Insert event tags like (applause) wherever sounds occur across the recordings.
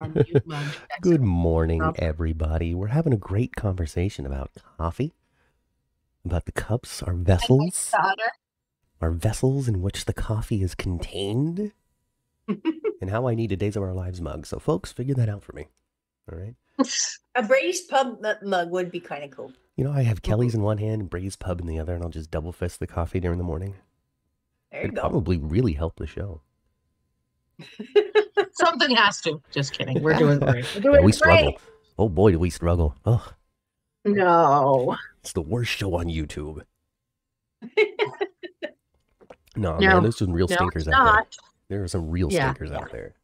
On mute mode. Good morning, everybody. We're having a great conversation about coffee, about the cups, our vessels, our vessels in which the coffee is contained, (laughs) and how I need a Days of Our Lives mug. So, folks, figure that out for me. All right. A Brady's pub mug would be kind of cool. You know, I have Kelly's mm-hmm. in one hand and Brady's Pub in the other, and I'll just double fist the coffee during the morning. There you It'd go. probably really help the show. (laughs) Something has to. Just kidding. We're doing great. We're doing Yeah, we great. struggle. Oh boy, do we struggle. Oh, No. it's the worst show on YouTube. (laughs) no, No. man, there's some real No, stinkers out there. not. There are some real Yeah. stinkers out there.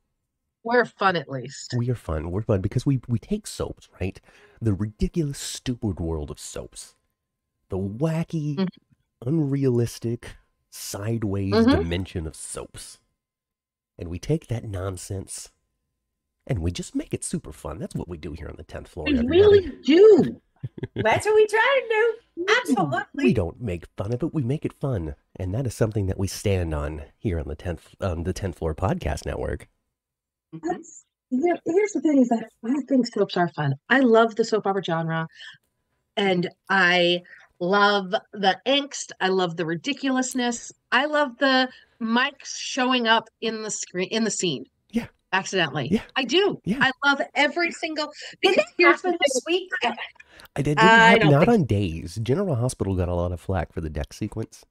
We're fun at least. We are fun. We're fun because we we take soaps, right? The ridiculous, stupid world of soaps, the wacky, Mhm. unrealistic, sideways Mhm. dimension of soaps, and we take that nonsense and we just make it super fun. That's what we do here on the tenth floor. We everybody. really do. (laughs) That's what we try to do. Absolutely. We don't make fun of it. We make it fun, and that is something that we stand on here on the tenth um, the tenth floor podcast network. That's, here- here's the thing is that I think soaps are fun. I love the soap opera genre and I love the angst. I love the ridiculousness. I love the mics showing up in the screen in the scene. Yeah. Accidentally. Yeah. I do. Yeah. I love every single (laughs) Did because here's the this week? I did, didn't I have, don't not think on days. General Hospital got a lot of flack for the deck sequence.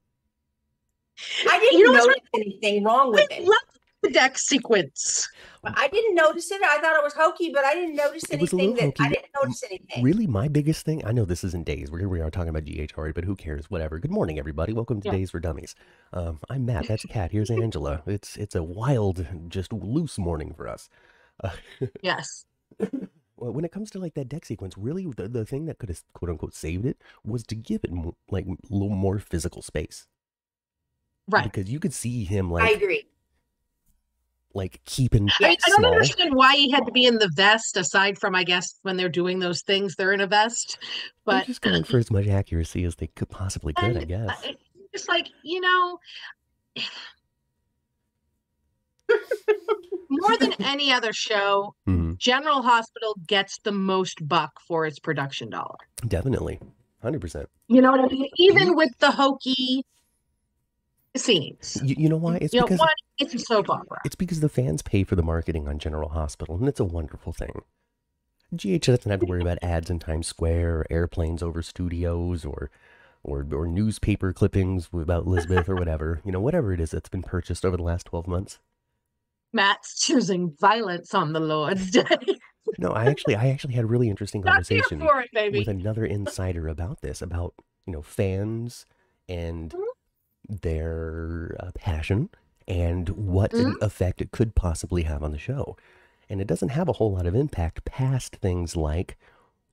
I didn't You know what's notice anything wrong with I it. love the deck sequence. I didn't notice it. I thought it was hokey, but I didn't notice It was a anything little that I didn't notice anything. Really, my biggest thing, I know this isn't days. We're here we are talking about GHR, but who cares? Whatever. Good morning, everybody. Welcome to Yeah. Days for Dummies. Um, I'm Matt. That's Kat. Here's Angela. It's it's a wild, just loose morning for us. Uh, (laughs) Yes. well, when it comes to like that deck sequence, really the, the thing that could have quote unquote saved it was to give it mo- like a little more physical space. Right. Because you could see him like I agree. Like keeping I, I don't understand why he had to be in the vest, aside from I guess when they're doing those things, they're in a vest. They're But just going for as much accuracy as they could possibly could, I guess. I- It's like, you know, (sighs) more than (laughs) any other show, Mhm. General Hospital gets the most buck for its production dollar. Definitely, hundred percent. You know what I mean? Even with the hokey scenes. You, you know why? It's you know, because one, it's a soap opera. It's because the fans pay for the marketing on General Hospital, and it's a wonderful thing. GH doesn't have to worry about ads in Times Square or airplanes over studios or or or newspaper clippings about Elizabeth or whatever. You know, whatever it is that's been purchased over the last twelve months. Matt's choosing violence on the Lord's (laughs) Day. No, I actually I actually had a really interesting conversation it, with another insider about this, about you know fans and Mhm. Their uh, passion and what an effect it could possibly have on the show. And it doesn't have a whole lot of impact past things like,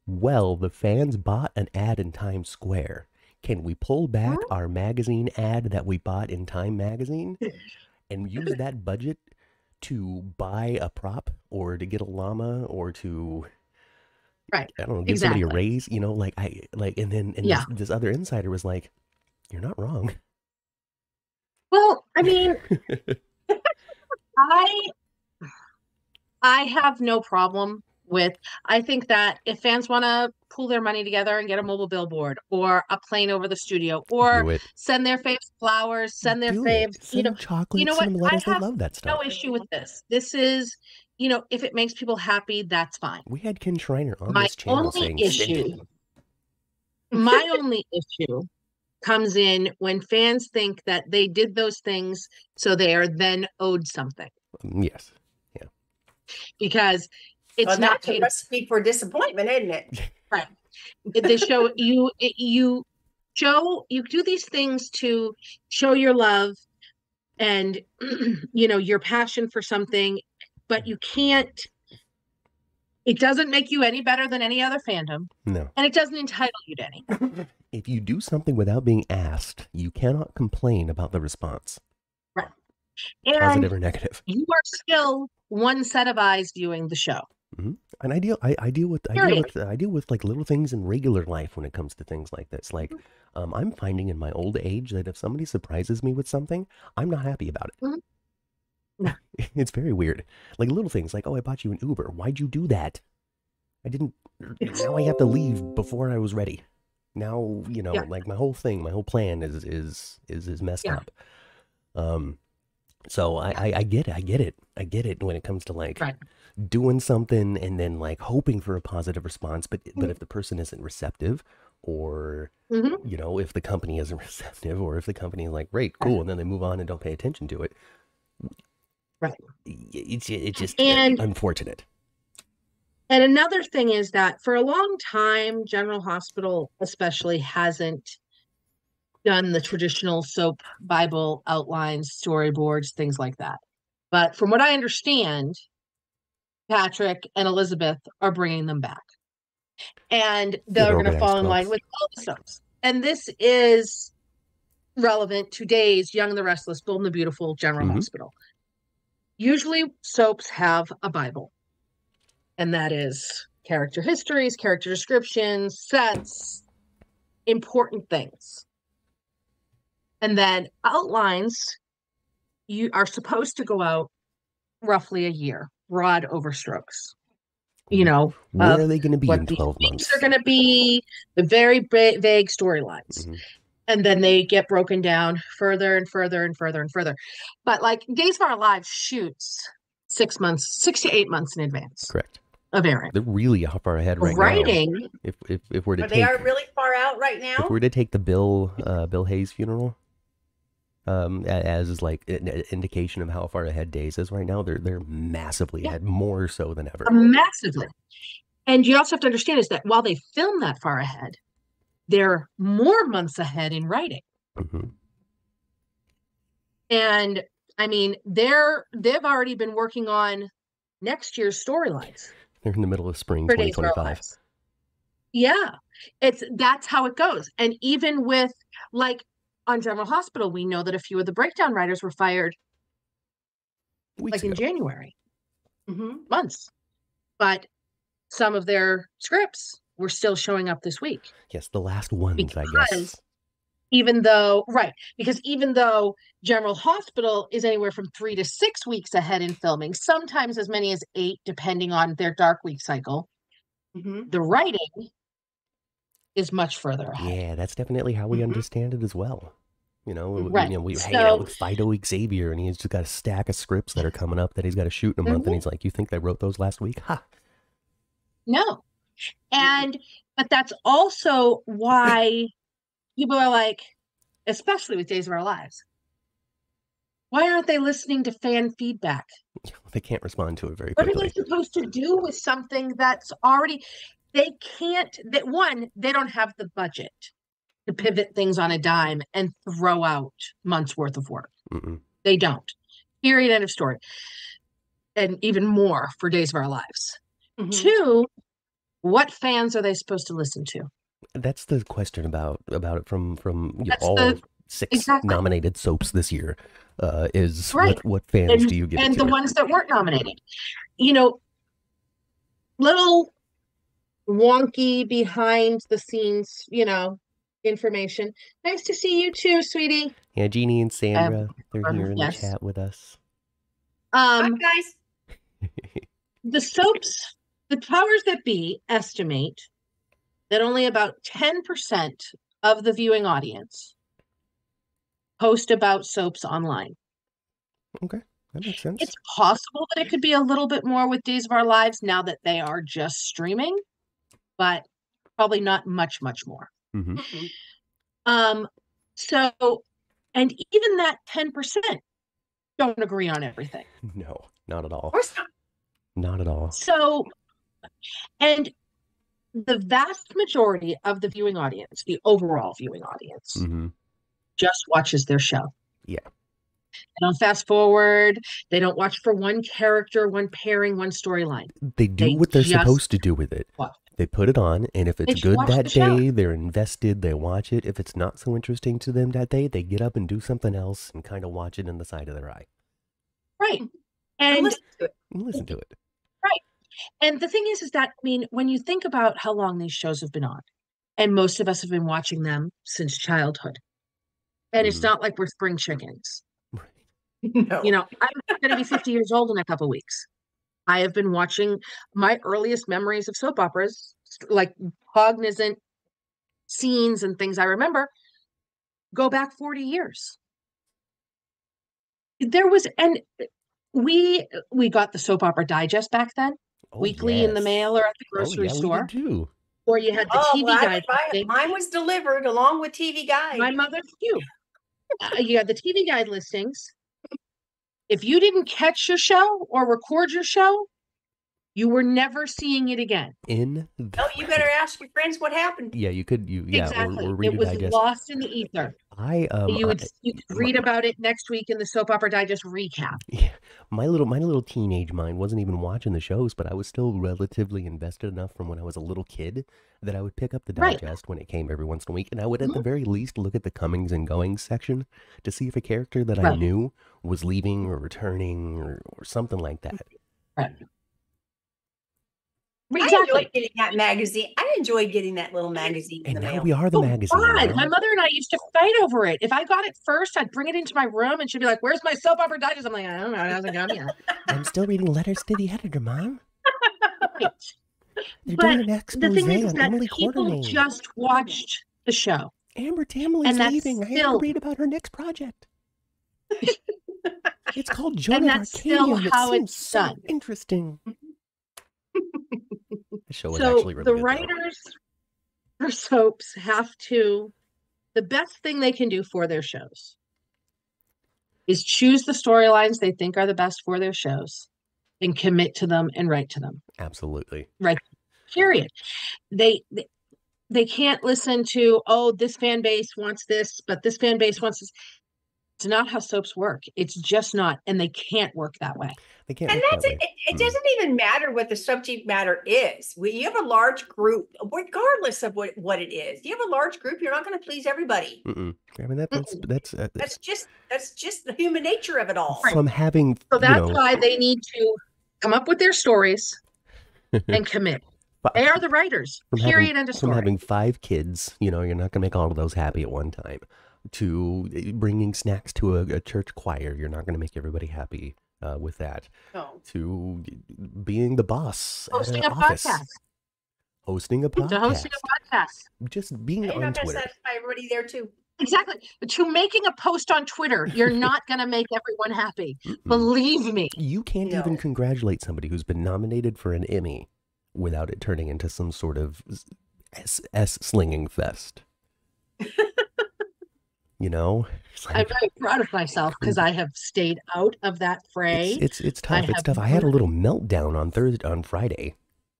well, the fans bought an ad in Times Square. Can we pull back our magazine ad that we bought in Time Magazine and use that budget to buy a prop or to get a llama or to Right. I don't know, give somebody a raise, you know, like I like and then and Yeah. this, this other insider was like, You're not wrong. Well, I mean, (laughs) I I have no problem with I think that if fans want to pull their money together and get a mobile billboard or a plane over the studio or send their faves flowers, send their Do faves, it. you know, chocolate, you know what? them I have love that stuff. no issue with this. This is, you know, if it makes people happy, that's fine. We had Ken Schreiner on My this channel only saying send it. issue My only issue comes in when fans think that they did those things so they are then owed something Mm, Yes. because it's Well, not that's a recipe for disappointment, isn't it? Right. the show (laughs) you you show you do these things to show your love and (clears throat) you know your passion for something but you can't it doesn't make you any better than any other fandom No. and it doesn't entitle you to any (laughs) If you do something without being asked, you cannot complain about the response, and positive or negative. you are still one set of eyes viewing the show Hmm. And I deal, I, I deal with, I deal with, I deal with like little things in regular life when it comes to things like this. Like, um, I'm finding in my old age that if somebody surprises me with something, I'm not happy about it. No. (laughs) It's very weird. Like little things like, oh, I bought you an Uber. Why'd you do that? I didn't. Now I have to leave before I was ready. Now you know, Yeah. like my whole thing, my whole plan is is is is messed Yeah. up. Um, so I, I I get it. I get it. I get it when it comes to like Right. doing something and then like hoping for a positive response, but but Mm-hmm. if the person isn't receptive, or Mhm. you know, if the company isn't (laughs) receptive, or if the company is like, great, cool, and then they move on and don't pay attention to it, Right. it's it's just And- unfortunate. And another thing is that for a long time, General Hospital especially hasn't done the traditional soap Bible outlines, storyboards, things like that. But from what I understand, Patrick and Elizabeth are bringing them back. And they're going to fall in line with all the soaps. And this is relevant to Days, Young and the Restless, Bold and the Beautiful, General Mhm. Hospital. Usually soaps have a Bible and that is character histories, character descriptions, sets, important things. And then outlines you are supposed to go out roughly a year, broad overstrokes. You know, Where are they going to be in these twelve weeks months? are going to be, the very ba- vague storylines. Mhm. And then they get broken down further and further and further and further. But like Days of Our Lives shoots six months, six to eight months in advance Correct. Of airing. They're really how far ahead right now. Writing If if if we're to But they are really far out right now. if we're to take the Bill uh, Bill Hayes funeral um, as like an an indication of how far ahead Days is right now, they're they're massively Yeah. ahead, more so than ever. massively. And you also have to understand is that while they film that far ahead, they're more months ahead in writing. hmm And I mean, they're they've already been working on next year's storylines They're in the middle of spring for Days of Our 2025. Yeah, it's that's how it goes. And even with like on General Hospital, we know that a few of the breakdown writers were fired Weeks like in ago. January. hmm months. But some of their scripts were still showing up this week. Yes, the last ones, I guess. Because- Even though, right, because even though General Hospital is anywhere from three to six weeks ahead in filming, sometimes as many as eight, depending on their dark week cycle, hmm the writing is much further ahead. Yeah, that's definitely how we Mhm. understand it as well. You know, we- Right. you know, we were hanging out with Fido Xavier, and he's just got a stack of scripts that are coming up that he's got to shoot in a month, Mhm. and he's like, "You think I wrote those last week? Ha!" No. And, but that's also why people are like, especially with Days of Our Lives, why aren't they listening to fan feedback? (laughs) They can't respond to it very what are they quickly. supposed to do with something that's already they can't that one they don't have the budget to pivot things on a dime and throw out months worth of work Mm-mm. they don't period end of story and even more for days of our lives hmm two what fans are they supposed to listen to That's the question about about it from from you know, all the- six exactly. nominated soaps this year. Uh, is Right. what what fans and, do you get? and to? the ones that weren't nominated you know little wonky behind the scenes you know information nice to see you too sweetie yeah, Jeannie and Sandra, they're um, here in yes. the chat with us. Hi um guys. (laughs) the soaps the powers that be estimate that only about 10% of the viewing audience post about soaps online Okay, that makes sense. it's possible that it could be a little bit more with days of our lives now that they are just streaming but probably not much much more hmm Mhm. um so and even that 10% don't agree on everything No, not at all. Of course not. Not at all. So, and the vast majority of the viewing audience, the overall viewing audience, hmm just watches their show. Yeah. They don't fast forward. They don't watch for one character, one pairing, one storyline. They do They what they're supposed to do with it. watch. They put it on, and if it's good that the day, they're invested. They watch it. If it's not so interesting to them that day, they get up and do something else and kind of watch it in the side of their eye Right. And And listen to it. and listen to it. And the thing is is that I mean, when you think about how long these shows have been on, and most of us have been watching them since childhood. And it's Mhm. not like we're spring chickens. Right. (laughs) No. You know, I'm going to be 50 years old in a couple weeks. I have been watching my earliest memories of soap operas, like cognizant scenes and things I remember, go back 40 years. There was, and we we got the soap opera digest back then, Oh, weekly in the mail or at the Oh, grocery yeah, we store, did too. or you had the Oh, TV well, guide. would listing. Mine was delivered along with TV Guide. My mother too. Uh, you had the TV guide listings. If you didn't catch your show or record your show, you were never seeing it again. In the, Oh, you better ask your friends what happened. yeah, you could you yeah exactly. or, or read it was digest. lost in the ether. I um you would I- you could my- read about it next week in the soap opera digest recap. Yeah, my little my little teenage mind wasn't even watching the shows, but I was still relatively invested enough from when I was a little kid that I would pick up the Right. digest when it came every once in a week, and I would at the Mhm. very least look at the comings and goings section to see if a character that I knew was leaving or returning or, or something like that. I Exactly. enjoyed getting that magazine. I enjoyed getting that little magazine in And the now mail. we are the Oh, magazine. God, now. my mother and I used to fight over it. If I got it first, I'd bring it into my room and she'd be like, Where's my soap opera digest? I'm like, I don't know, it hasn't come yet. (laughs) I'm still reading letters to the editor, Mom. (laughs) Right. They're But doing an expose The thing is on that Emily people Quartermaine. just watched the show. Amber Tamblyn's that's leaving. I have still- to read about her next project. (laughs) it's called Joan of that's still Arcadia. how it seems it's so interesting. The show was so actually really the good. though. writers for soaps have to the best thing they can do for their shows is choose the storylines they think are the best for their shows and commit to them and write to them Absolutely. Right. Period they they, they can't listen to oh this fan base wants this but this fan base wants this it's not how soaps work it's just not and they can't work that way They can't And that's that it. It, it Mm. doesn't even matter what the subject matter is. We, you have a large group, regardless of what, what it is. You have a large group. You're not going to please everybody. Mm-mm. I mean, that, that's that's uh, That's just that's just the human nature of it all. from having so that's know, why they need to come up with their stories (laughs) and commit fi- they are the writers period having, end of from having five kids, you know, you're not gonna make all of those happy at one time. To uh, bringing snacks to a, a church choir, you're not gonna make everybody happy uh, with that. No. To being the boss hosting a office, podcast hosting a podcast, to hosting a podcast just being You're on to Twitter. satisfy everybody there too. exactly to making a post on twitter you're (laughs) not going to make everyone happy Mm-mm. believe me You can't even congratulate somebody who's been nominated for an Emmy without it turning into some sort of S, S slinging fest. (laughs) you know, It's i'm very proud of myself because i have stayed out of that fray it's, it's it's I tough. It's tough. I had a little meltdown on Thursday on Friday.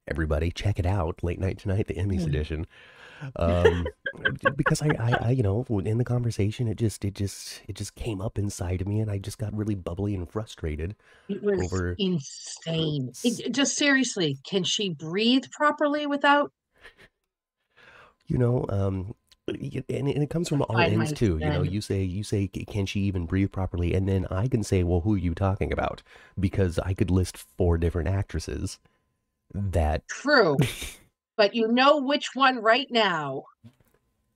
Everybody, check it out. Late night tonight, the Emmys Mm. edition. Um, (laughs) because I, I, I, you know, in the conversation, it just, it just, it just came up inside of me, and I just got really bubbly and frustrated. it was over- insane It- just seriously can she breathe properly without you know um and, and it comes from all Find ends too you know you say you say can she even breathe properly? And then i can say well who are you talking about? Because i could list four different actresses that true but you know which one right now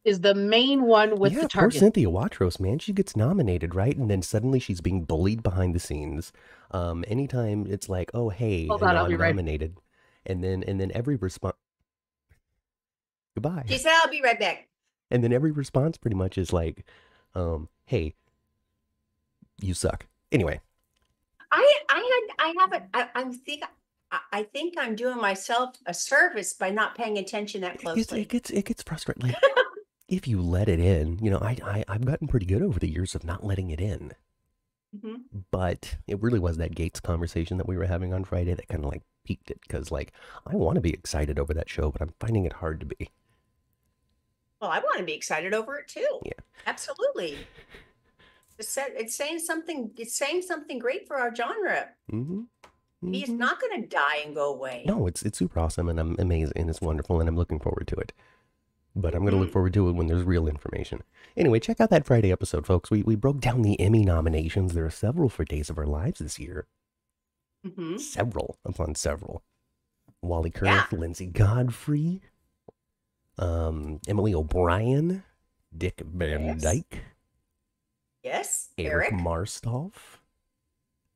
is the main one with yeah the poor cynthia watros man she gets nominated right? And then suddenly she's being bullied behind the scenes. Um anytime it's like oh hey Hold on, I'll be i'm right- nominated and then and then every response goodbye. She said, "I'll be right back." And then every response pretty much is like, um, hey, you suck. Anyway, I I had I haven't. I, I think I, think I'm doing myself a service by not paying attention that closely. it gets it gets frustrating. Like, (laughs) if you let it in, you know, I, I I've gotten pretty good over the years of not letting it in. Mhm. But it really was that Gates conversation that we were having on Friday that kind of like peaked it because like I want to be excited over that show, but I'm finding it hard to be. Well, I want to be excited over it too. Yeah. absolutely. It's, sa- it's saying something. It's saying something great for our genre. Mm-hmm. He's not going to die and go away. No, it's it's super awesome and I'm amazing and it's wonderful and I'm looking forward to it. But I'm gonna look Mhm. forward to it when there's real information. Anyway, check out that Friday episode, folks. We we broke down the Emmy nominations. There are several for Days of Our Lives this year. Mhm. Several upon several. Wally Kurth, Yeah. Linsey Godfrey, um, Emily O'Brien, Dick Van Yes. Dyke, Yes, Eric Eric. Martsolf,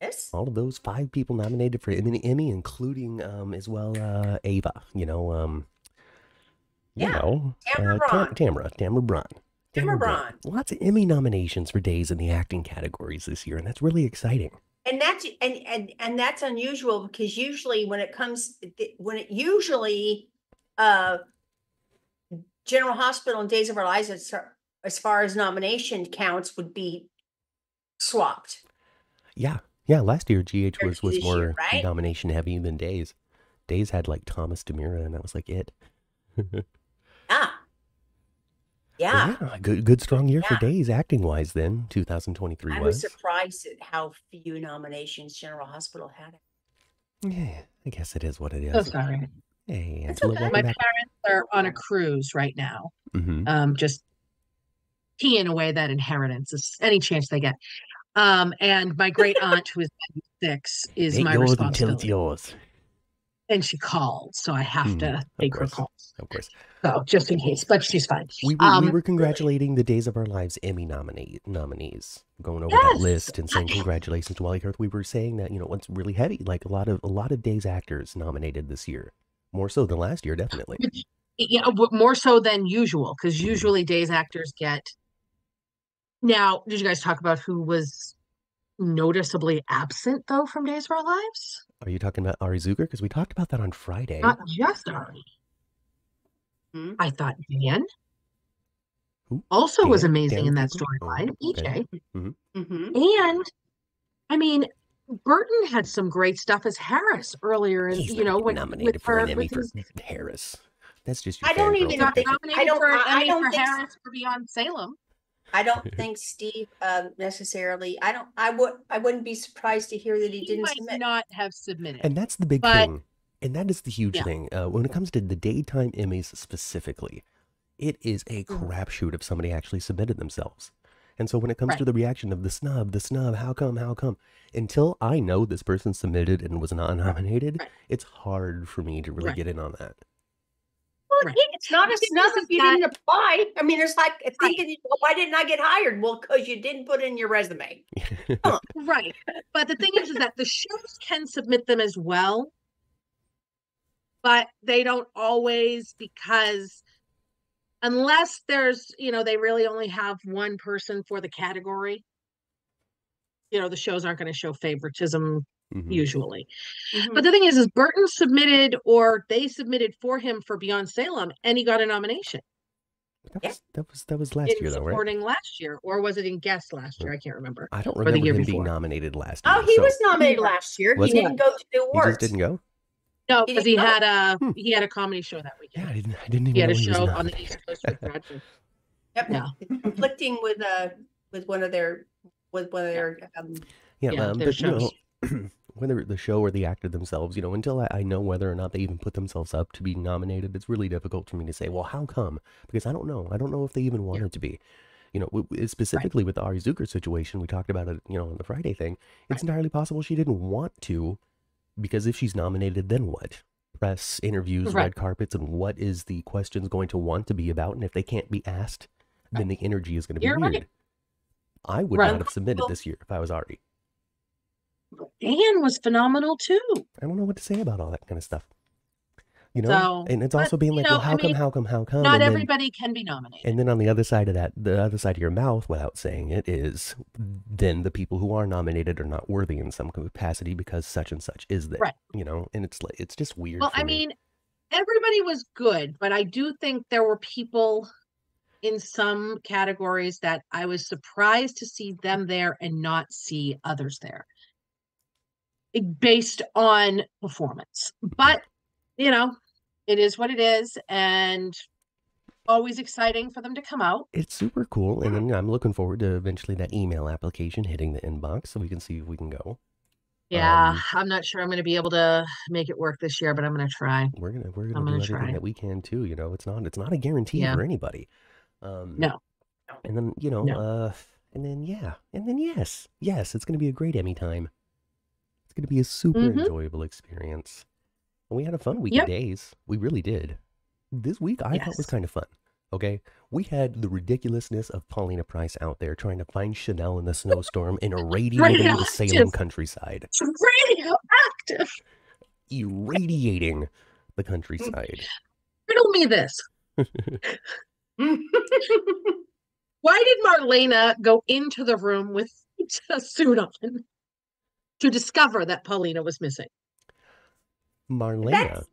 Yes. all of those five people nominated for Emmy, Emmy including um as well uh Ava, you know, um you Yeah, know, Tamara uh, Braun. Tamara, Tamara Braun. Tamara Braun. Lots of Emmy nominations for days in the acting categories this year, and that's really exciting. And that's and and and that's unusual because usually when it comes when it usually uh General Hospital and Days of Our Lives as, as far as nomination counts would be swapped. Yeah. Yeah, last year GH was was this year, more right? nomination heavy than Days. Days had like Thomas Demira and that was like it. (laughs) But Ah. Yeah. yeah, good good strong year for Days acting wise then, 2023 I was was. surprised at how few nominations General Hospital had. Yeah, I guess it is what it is. So sorry. Hey, It's Angela, okay. My back. parents are on a cruise right now. hmm Um, just peeing away that inheritance as any chance they get. Um, and my great aunt, who is 96, is Ain't my yours until it's yours. And she called, so I have Hmm, to take her calls. Of course. So just in case, but she's fine. We were, we Um, were congratulating the Days of Our Lives Emmy nominee nominees, going over that list and saying congratulations to Wally Kurth. We were saying that you know what's really heavy, like a lot of a lot of Days actors nominated this year, more so than last year, definitely. Yeah, more so than usual, because Mhm. usually days actors get. Now, did you guys talk about who was noticeably absent though from Days of Our Lives? Are you talking about Ari Zucker? Because we talked about that on Friday. Not just Ari. Hmm? I thought Dan Who? also was amazing Dan in that Cooper? Oh, storyline. okay. EJ. Mm-hmm. And I mean, Burton had some great stuff as Harris earlier, and you know, when nominated with for her, an Emmy with for his, (laughs) Harris. That's just your I don't even he got think- talking. nominated don't- for an I- I Emmy don't for think so. Harris for Beyond Salem. I don't (laughs) think Steve um, necessarily. I don't. I would. I wouldn't be surprised to hear that he, He didn't might submit. not have submitted. And that's the big But- thing. And that is the huge Yeah. thing. Uh, when it comes to the daytime Emmys specifically, it is a Mhm. crapshoot if somebody actually submitted themselves. And so when it comes to the reaction of the snub, the snub, how come, how come? Until I know this person submitted and was not (laughs) nominated, Right. it's hard for me to really Right. get in on that. Well, Right. it's not The a snub if you that- didn't apply. I mean, it's like thinking, well, why didn't I get hired? Well, because you didn't put in your resume. (laughs) Right. But the thing is, is that the shows can submit them as well, but they don't always because unless there's, you know, they really only have one person for the category, you know, the shows aren't going to show favoritism Mhm. usually. Mhm. But the thing is, is Burton submitted or they submitted for him for Beyond Salem and he got a nomination That Yeah. was that was that was last in year though, right? supporting last year, or was it in guest last year? I can't remember. I don't the remember year him being before. nominated last year. oh, he so was nominated last year. Was he he? didn't go to the he just didn't go. No, because he didn't had a Hmm. he had a comedy show that weekend. Yeah, I didn't. I didn't even he had know a show on the. East Coast with (laughs) Bradford. Yep. Yeah. It's conflicting with uh with one of their with one of their um Yeah, Yeah, um, their but you know, (clears throat) whether the show or the actor themselves, you know, until I, I know whether or not they even put themselves up to be nominated, it's really difficult for me to say, well, how come? Because I don't know. I don't know if they even wanted to be. You know, w- w- specifically with the Ari Zucker situation, we talked about it, you know, on the Friday thing. It's entirely possible she didn't want to, because if she's nominated, then what? Press, interviews, Right. red carpets, and what is the questions going to want to be about? And if they can't be asked, then the energy is going to be You're right. weird. I would Right. not have submitted this year if I was Ari. Dan was phenomenal too. I don't know what to say about all that kind of stuff. You know, So, and it's but, also being like, know, well, I how come, mean, how come, how come? Not and then, everybody can be nominated. and then on the other side of that, the other side of your mouth, without saying it, is then the people who are nominated are not worthy in some capacity because such and such is there. Right. You know, and it's like it's just weird. well, I me. mean, everybody was good, but I do think there were people in some categories that I was surprised to see them there and not see others there based on performance. But, you know, it is what it is and always exciting for them to come out. it's super cool, and then I'm looking forward to eventually that email application hitting the inbox so we can see if we can go. Yeah, Um, I'm not sure I'm going to be able to make it work this year, but I'm going to try. We're gonna we're gonna I'm do gonna everything try. that we can too. You know, it's not it's not a guarantee Yeah. for anybody. Um, No. And then you know, No. uh, and then yeah, and then yes, yes, it's gonna be a great Emmy time. It's gonna be a super Mhm. enjoyable experience. And we had a fun week Yep. of days. We really did. This week I thought was kind of fun. Okay, we had the ridiculousness of Paulina Price out there trying to find Chanel in the snowstorm and irradiating (laughs) the (laughs) Salem countryside, radioactive. irradiating the countryside. Riddle me this. (laughs) Why did Marlena go into the room with a suit on to discover that Paulina was missing? Marlena that,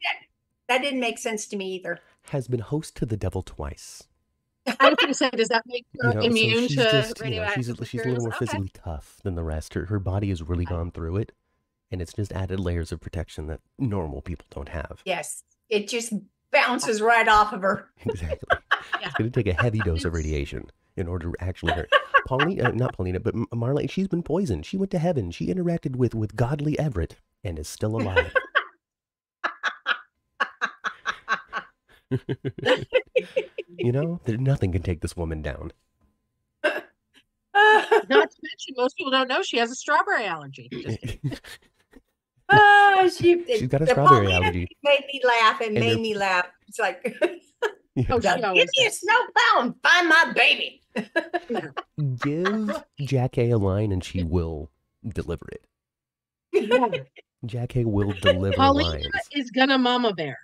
that didn't make sense to me either. has been host to the devil twice. (laughs) I was going to say, does that make her You know, so immune she's to just, you know, she's, a- she's a little more materials? Okay. physically tough than the rest. Her, her body has really gone through it, and it's just added layers of protection that normal people don't have. Yes, it just bounces right off of her. (laughs) Exactly. Yeah. It's going to take a heavy dose of radiation in order to actually hurt. Paulina, uh, not Paulina, but Marlene, she's been poisoned. She went to heaven. She interacted with, with godly Everett and is still alive. (laughs) (laughs) you know, there, nothing can take this woman down. (laughs) Not to mention, most people don't know she has a strawberry allergy. Ah, (laughs) she, She's got a strawberry Paulina allergy. Made me laugh and, And made me laugh. It's like, Oh, "Now give me a snowplow and find my baby. Give Jackée a line and she will deliver it. Yeah. Jackée will deliver Paulina lines. is gonna mama bear.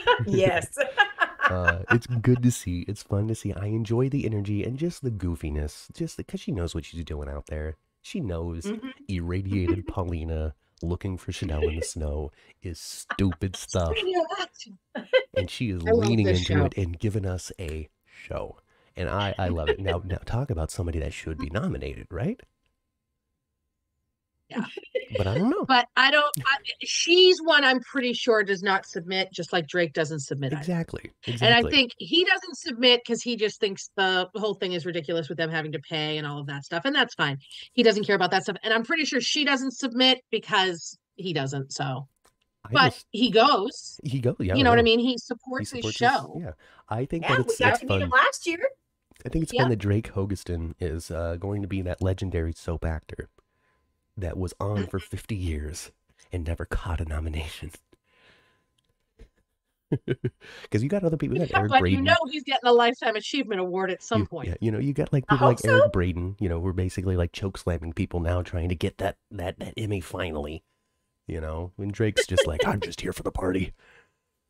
(laughs) yes. (laughs) uh, it's good to see. It's fun to see. I enjoy the energy and just the goofiness, just because she knows what she's doing out there. She knows Mhm. irradiated (laughs) Paulina looking for Chanel in the snow is stupid stuff, and she is leaning into show. it and giving us a show. And I, I love it. Now, now talk about somebody that should be nominated, right? Yeah. (laughs) But I don't know. But I don't. I, she's one I'm pretty sure does not submit, just like Drake doesn't submit. Exactly. Exactly. And I think he doesn't submit because he just thinks the whole thing is ridiculous with them having to pay and all of that stuff. And that's fine. He doesn't care about that stuff. And I'm pretty sure she doesn't submit because he doesn't. So, I but just- he goes. he go. Yeah, you know what I mean? He He supports, supports his his- show. yeah, I think Yeah, that we got it's to meet him last year. I think it's Yeah. fun that Drake Hogestyn is uh, going to be that legendary soap actor that was on for mm-hmm. 50 years and never caught a nomination. (laughs) Because you got other people, you got Eric But Braeden. you know he's getting a lifetime achievement award at some you, point. Yeah, you know, you got like people like hope Eric. Braeden, you know, we're basically like choke slamming people now trying to get that, that, that Emmy finally. You know, and Drake's just like, I'm just here for the party.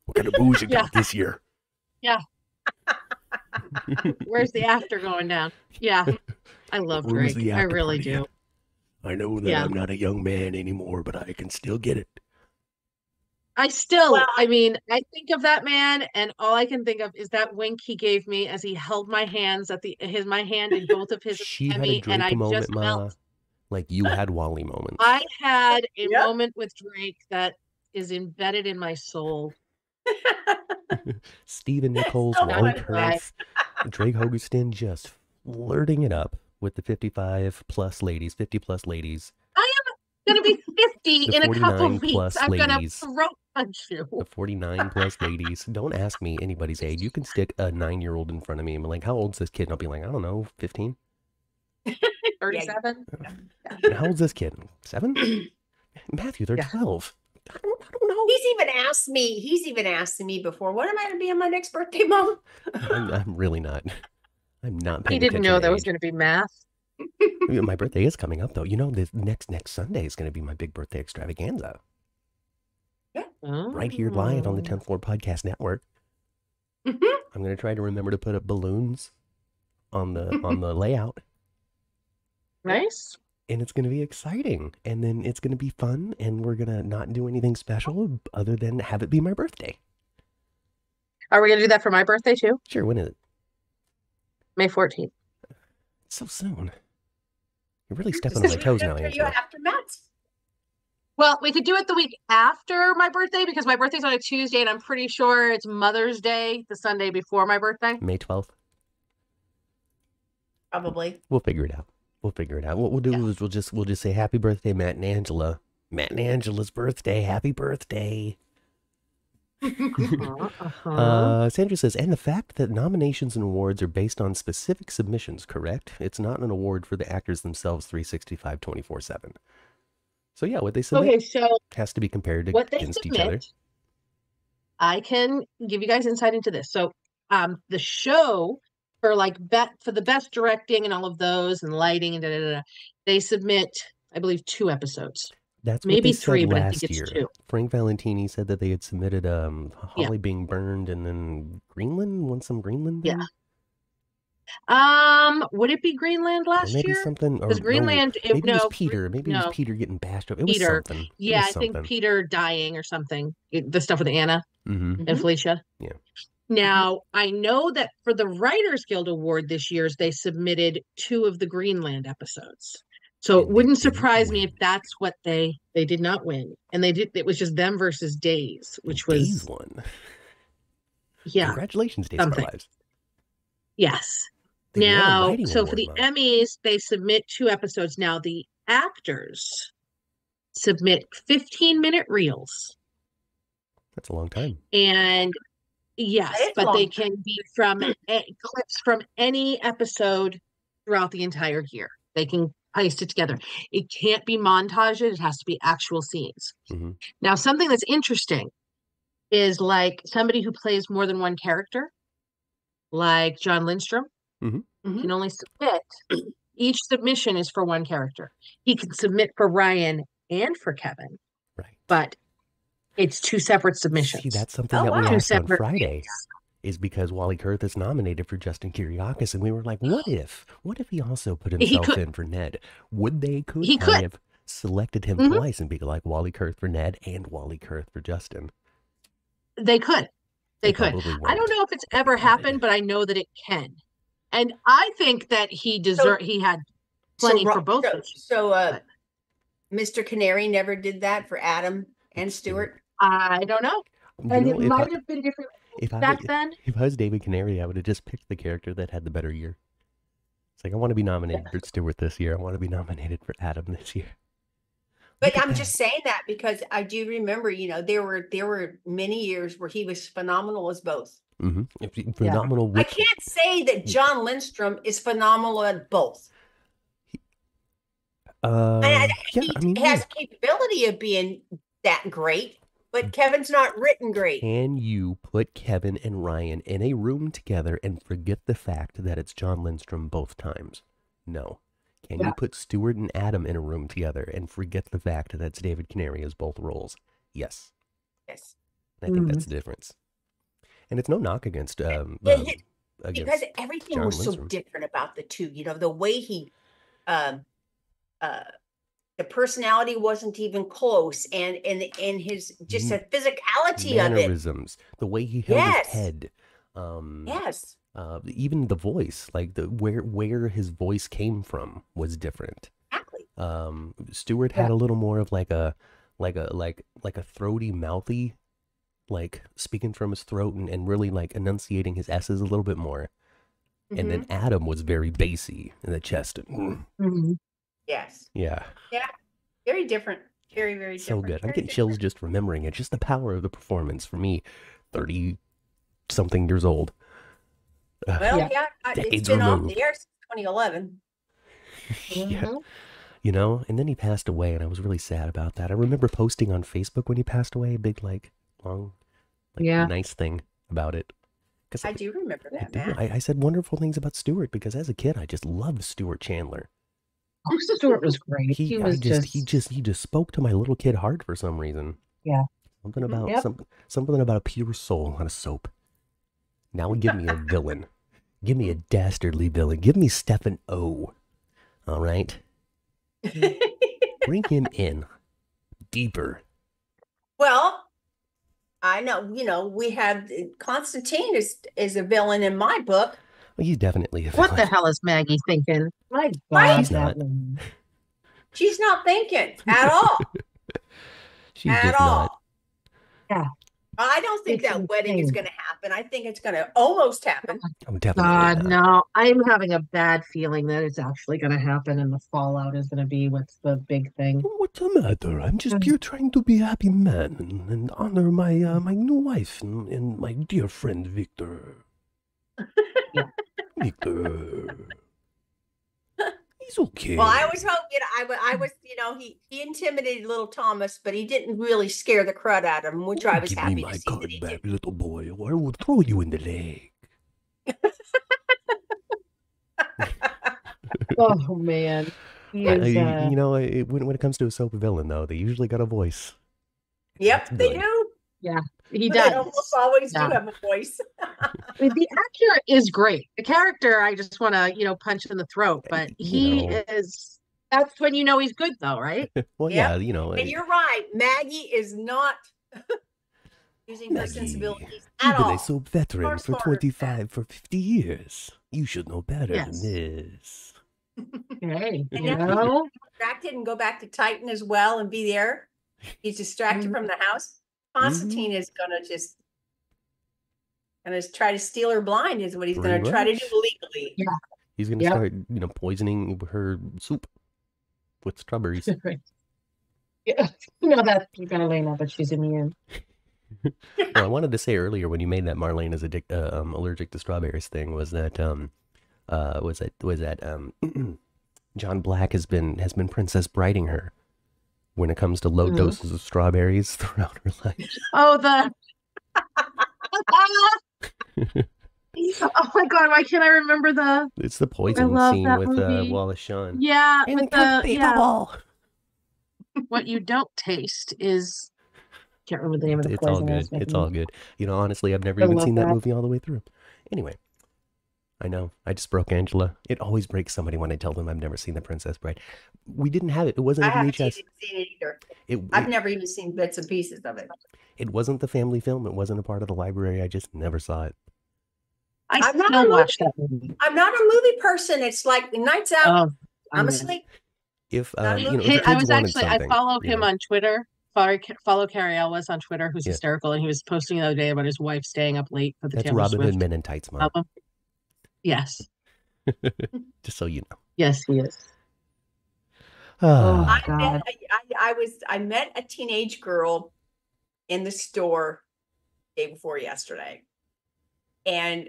What kind of booze you (laughs) Yeah. got this year? Yeah. (laughs) Where's the after going down? Yeah. I love Where's Drake. I really do. At? I know that Yeah. I'm not a young man anymore, but I can still get it. I still, Well, I mean, I think of that man, and all I can think of is that wink he gave me as he held my hands at the his my hand in both of his She had a Emmy, Drake and I moment, just Ma. felt Like you had Wally moments. I had a Yep. moment with Drake that is embedded in my soul. (laughs) Stephen (laughs) Nichols, Oh, Wally my Drake Hogestyn just flirting it up with the 55 plus ladies, 50 plus ladies, I am gonna be 50 in a couple weeks. I'm gonna ladies. throat punch you. the 49 plus ladies. Don't ask me anybody's age. You can stick a nine year old in front of me and be like, how old's this kid? And I'll be like, I don't know, 15. (laughs) 37? And how old's this kid? Seven? (clears throat) Matthew, they're Yeah. 12. I don't, I don't know. He's even asked me, he's even asked me before, what am I going to be on my next birthday, mom? I'm, I'm really not. I'm not paying. He didn't know to there was gonna be math. My birthday is coming up though. You know, the next next Sunday is going to be my big birthday extravaganza Yeah. right here live on the Oh. 10th Floor Podcast Network. Mhm. I'm going to try to remember to put up balloons on the on the (laughs) layout, Nice. and it's going to be exciting. And then it's going to be fun, and we're going to not do anything special other than have it be my birthday. Are we gonna do that for my birthday too? Sure, when is it? May 14th. So soon. You're really stepping on my toes good now, you Angela. after Matt's. Well, we could do it the week after my birthday because my birthday's on a Tuesday and I'm pretty sure it's Mother's Day the Sunday before my birthday. May 12th. Probably. We'll figure it out. We'll figure it out. What we'll do Yeah. is we'll just we'll just say happy birthday, Matt and Angela. Matt and Angela's birthday. Happy birthday. Uh-huh, (laughs) uh-huh. Uh, Sandra says, and the fact that nominations and awards are based on specific submissions, correct? It's not an award for the actors themselves 365 24 7. So, yeah, what they submit okay, so has to be compared what they against each other. I can give you guys insight into this. So um the show for like bet for the best directing and all of those and lighting and da, da, da, da, they submit I believe two episodes. That's what Maybe they said three, but I last think it's year. two. Frank Valentini said that they had submitted um Yeah. Holly being burned and then Greenland, want some Greenland? Yeah. Um, would it be Greenland Or last maybe year? something or Because no, Greenland, it, maybe it was Peter. Maybe it was Peter getting bashed up. It was Peter. something. Yeah, was I think. Peter dying or something. It- The stuff with Anna hmm and Felicia. Yeah. Now I know that for the Writers Guild Award this year's, they submitted two of the Greenland episodes. So it wouldn't surprise me if that's what they they did not win, and they did. It was just them versus Days, which was Days one. yeah, Congratulations, Days of. Our Lives. yes. They now, so for the Mom. Emmys, they submit two episodes. Now the actors submit 15 minute reels. That's a long time. And yes, is but they long. can be from a- clips from any episode throughout the entire year. They can paste it together. It can't be montages, it has to be actual scenes. Mhm. Now, something that's interesting is like somebody who plays more than one character, like Jon Lindstrom, Mhm. Mhm. can only submit. Each submission is for one character. He can submit for Ryan and for Kevin, Right. but it's two separate submissions. See, that's something Oh, that wow. we Two asked on separate Friday. Is because Wally Kurth is nominated for Justin Kiriakis, and we were like, "What (gasps) if? What if he also put himself could- in for Ned? Would they could He could. have selected him Mhm. twice and be like Wally Kurth for Ned and Wally Kurth for Justin? They could. They, They could. I don't know if it's ever happened, but I know that it can. And I think that he deserved he had plenty Ro- for both So, of them. so uh, but- Mr. Canary never did that for Adam and Stuart. I don't know. You And know, it might I, have been different if I back then. if I was David Canary, I would have just picked the character that had the better year. It's like I want to be nominated for Stuart this year. I want to be nominated for Adam this year. (laughs) But I'm that. just saying that because I do remember, you know, there were there were many years where he was phenomenal as both. Mhm. You- phenomenal. I can't say that Jon Lindstrom is phenomenal at both. Uh, I- yeah, he I mean, has yeah. capability of being that great, but Kevin's not written great. Can you put Kevin and Ryan in a room together and forget the fact that it's Jon Lindstrom both times? No. Can Yeah. you put Stuart and Adam in a room together and forget the fact that it's David Canary as both roles? Yes. Yes. I think that's Mhm. the difference. And it's no knock against um, Yeah, um, against because everything John was so different about the two. You know, the way he, um, uh, the personality wasn't even close, and and and his just the physicality of it. mannerisms, the way he held Yes. his head, um, Yes, uh, even the voice, like the where where his voice came from was different. exactly. Um, Stuart had a little more of like a like a like like a throaty, mouthy, like speaking from his throat and, and really like enunciating his s's a little bit more. And then Mhm. Adam was very bassy in the chest. and- Mhm. Yes, yeah, Yeah. very different. Very very so different. good. I'm very getting chills just remembering it. Just the power of the performance for me, thirty something years old. Ugh, Well, Yeah. yeah, I- it's been off the air since 2011. (laughs) yeah. Mhm. you know and then he passed away and i was really sad about that i remember posting on facebook when he passed away a big like long like Yeah. nice thing about it because I do remember I, that, do. Matt. I, I said wonderful things about stuart because as a kid i just loved stuart chandler Oh, Stuart was great. he, He, was just, just, he just he just spoke to my little kid heart for some reason Yeah. something Mhm. about Yep. some, something about a pure soul on a soap now give me a villain give me a dastardly villain give me stephen o all right (laughs) bring him in deeper well, I know, you know, we have Constantine is is a villain in my book. Well, he's definitely a what the hell is Maggie thinking? My God, He's that not. She's not thinking at all. (laughs) she's at just all. not Yeah. I don't think It's that wedding is going to happen. I think it's going to almost happen. i'm definitely God, not. no. I'm having a bad feeling that it's actually going to happen and the fallout is going to be what's the big thing. What's the matter? I'm just Mm. here trying to be a happy man and, and honor my uh, my new wife and, and my dear friend Victor. (laughs) He's okay. Well, I always hope you know. I, I was, you know, he he intimidated little Thomas, but he didn't really scare the crud out of him, which oh, I was happy. Give me my card back, little boy, or I will throw you in the leg. (laughs) oh man. Is, I, you uh, know, when when it comes to a soap villain, though, they usually got a voice. Yep, they do. Yeah, he They does. almost always Yeah. do have a voice. (laughs) I mean, the actor is great. The character, I just want to, you know, punch in the throat. But he know. is. That's when you know he's good, though, right? (laughs) well, Yep. yeah, you know, And uh, you're right, Maggie is not (laughs) using her sensibilities at you've been all. a soap veteran Far for 25, for 50 years. You should know better Yes. than this. Hey, And you know, distracted and go back to Titan as well and be there. He's distracted Mhm. from the house. Constantine is gonna just gonna try to steal her blind is what he's gonna Pretty try to do legally. He's going to Yep. start, you know, poisoning her soup with strawberries. (laughs) yeah, (laughs) you know that you're gonna lay but she's immune. (laughs) well, I wanted to say earlier when you made that Marlene is addic- uh, um, allergic to strawberries thing was that um uh was that was that um (clears throat) John Black has been has been Princess Brighting her when it comes to low Mhm. doses of strawberries (laughs) throughout her life. Oh, the. (laughs) oh my god! Why can't I remember the? It's the poison scene with uh. Wallace Shawn. Yeah, with the yeah. What you don't taste is. Can't remember the name of the It's all good. It's all good. You know, honestly, I've never I even seen that that. movie all the way through. Anyway, I know. I just broke Angela. It always breaks somebody when I tell them I've never seen The Princess Bride. We didn't have it. It wasn't I a haven't seen it, either. It, I've it, never even seen bits and pieces of it. it wasn't the family film. It wasn't a part of the library. I just never saw it. I I'm not still a watch that movie. I'm not a movie person. It's like nights out. Oh, I'm asleep. If uh, you know, if Hey, I was actually I something, follow him know, on Twitter. Follow, follow Cary Elwes on Twitter, who's Yeah. hysterical, and he was posting the other day about his wife staying up late for the That's Taylor Robin Hood Swift Men in Tights, mom. album. Yes, (laughs) Just so you know. yes, he is. Ah, I God. met, I, I, I was I met a teenage girl in the store day before yesterday, and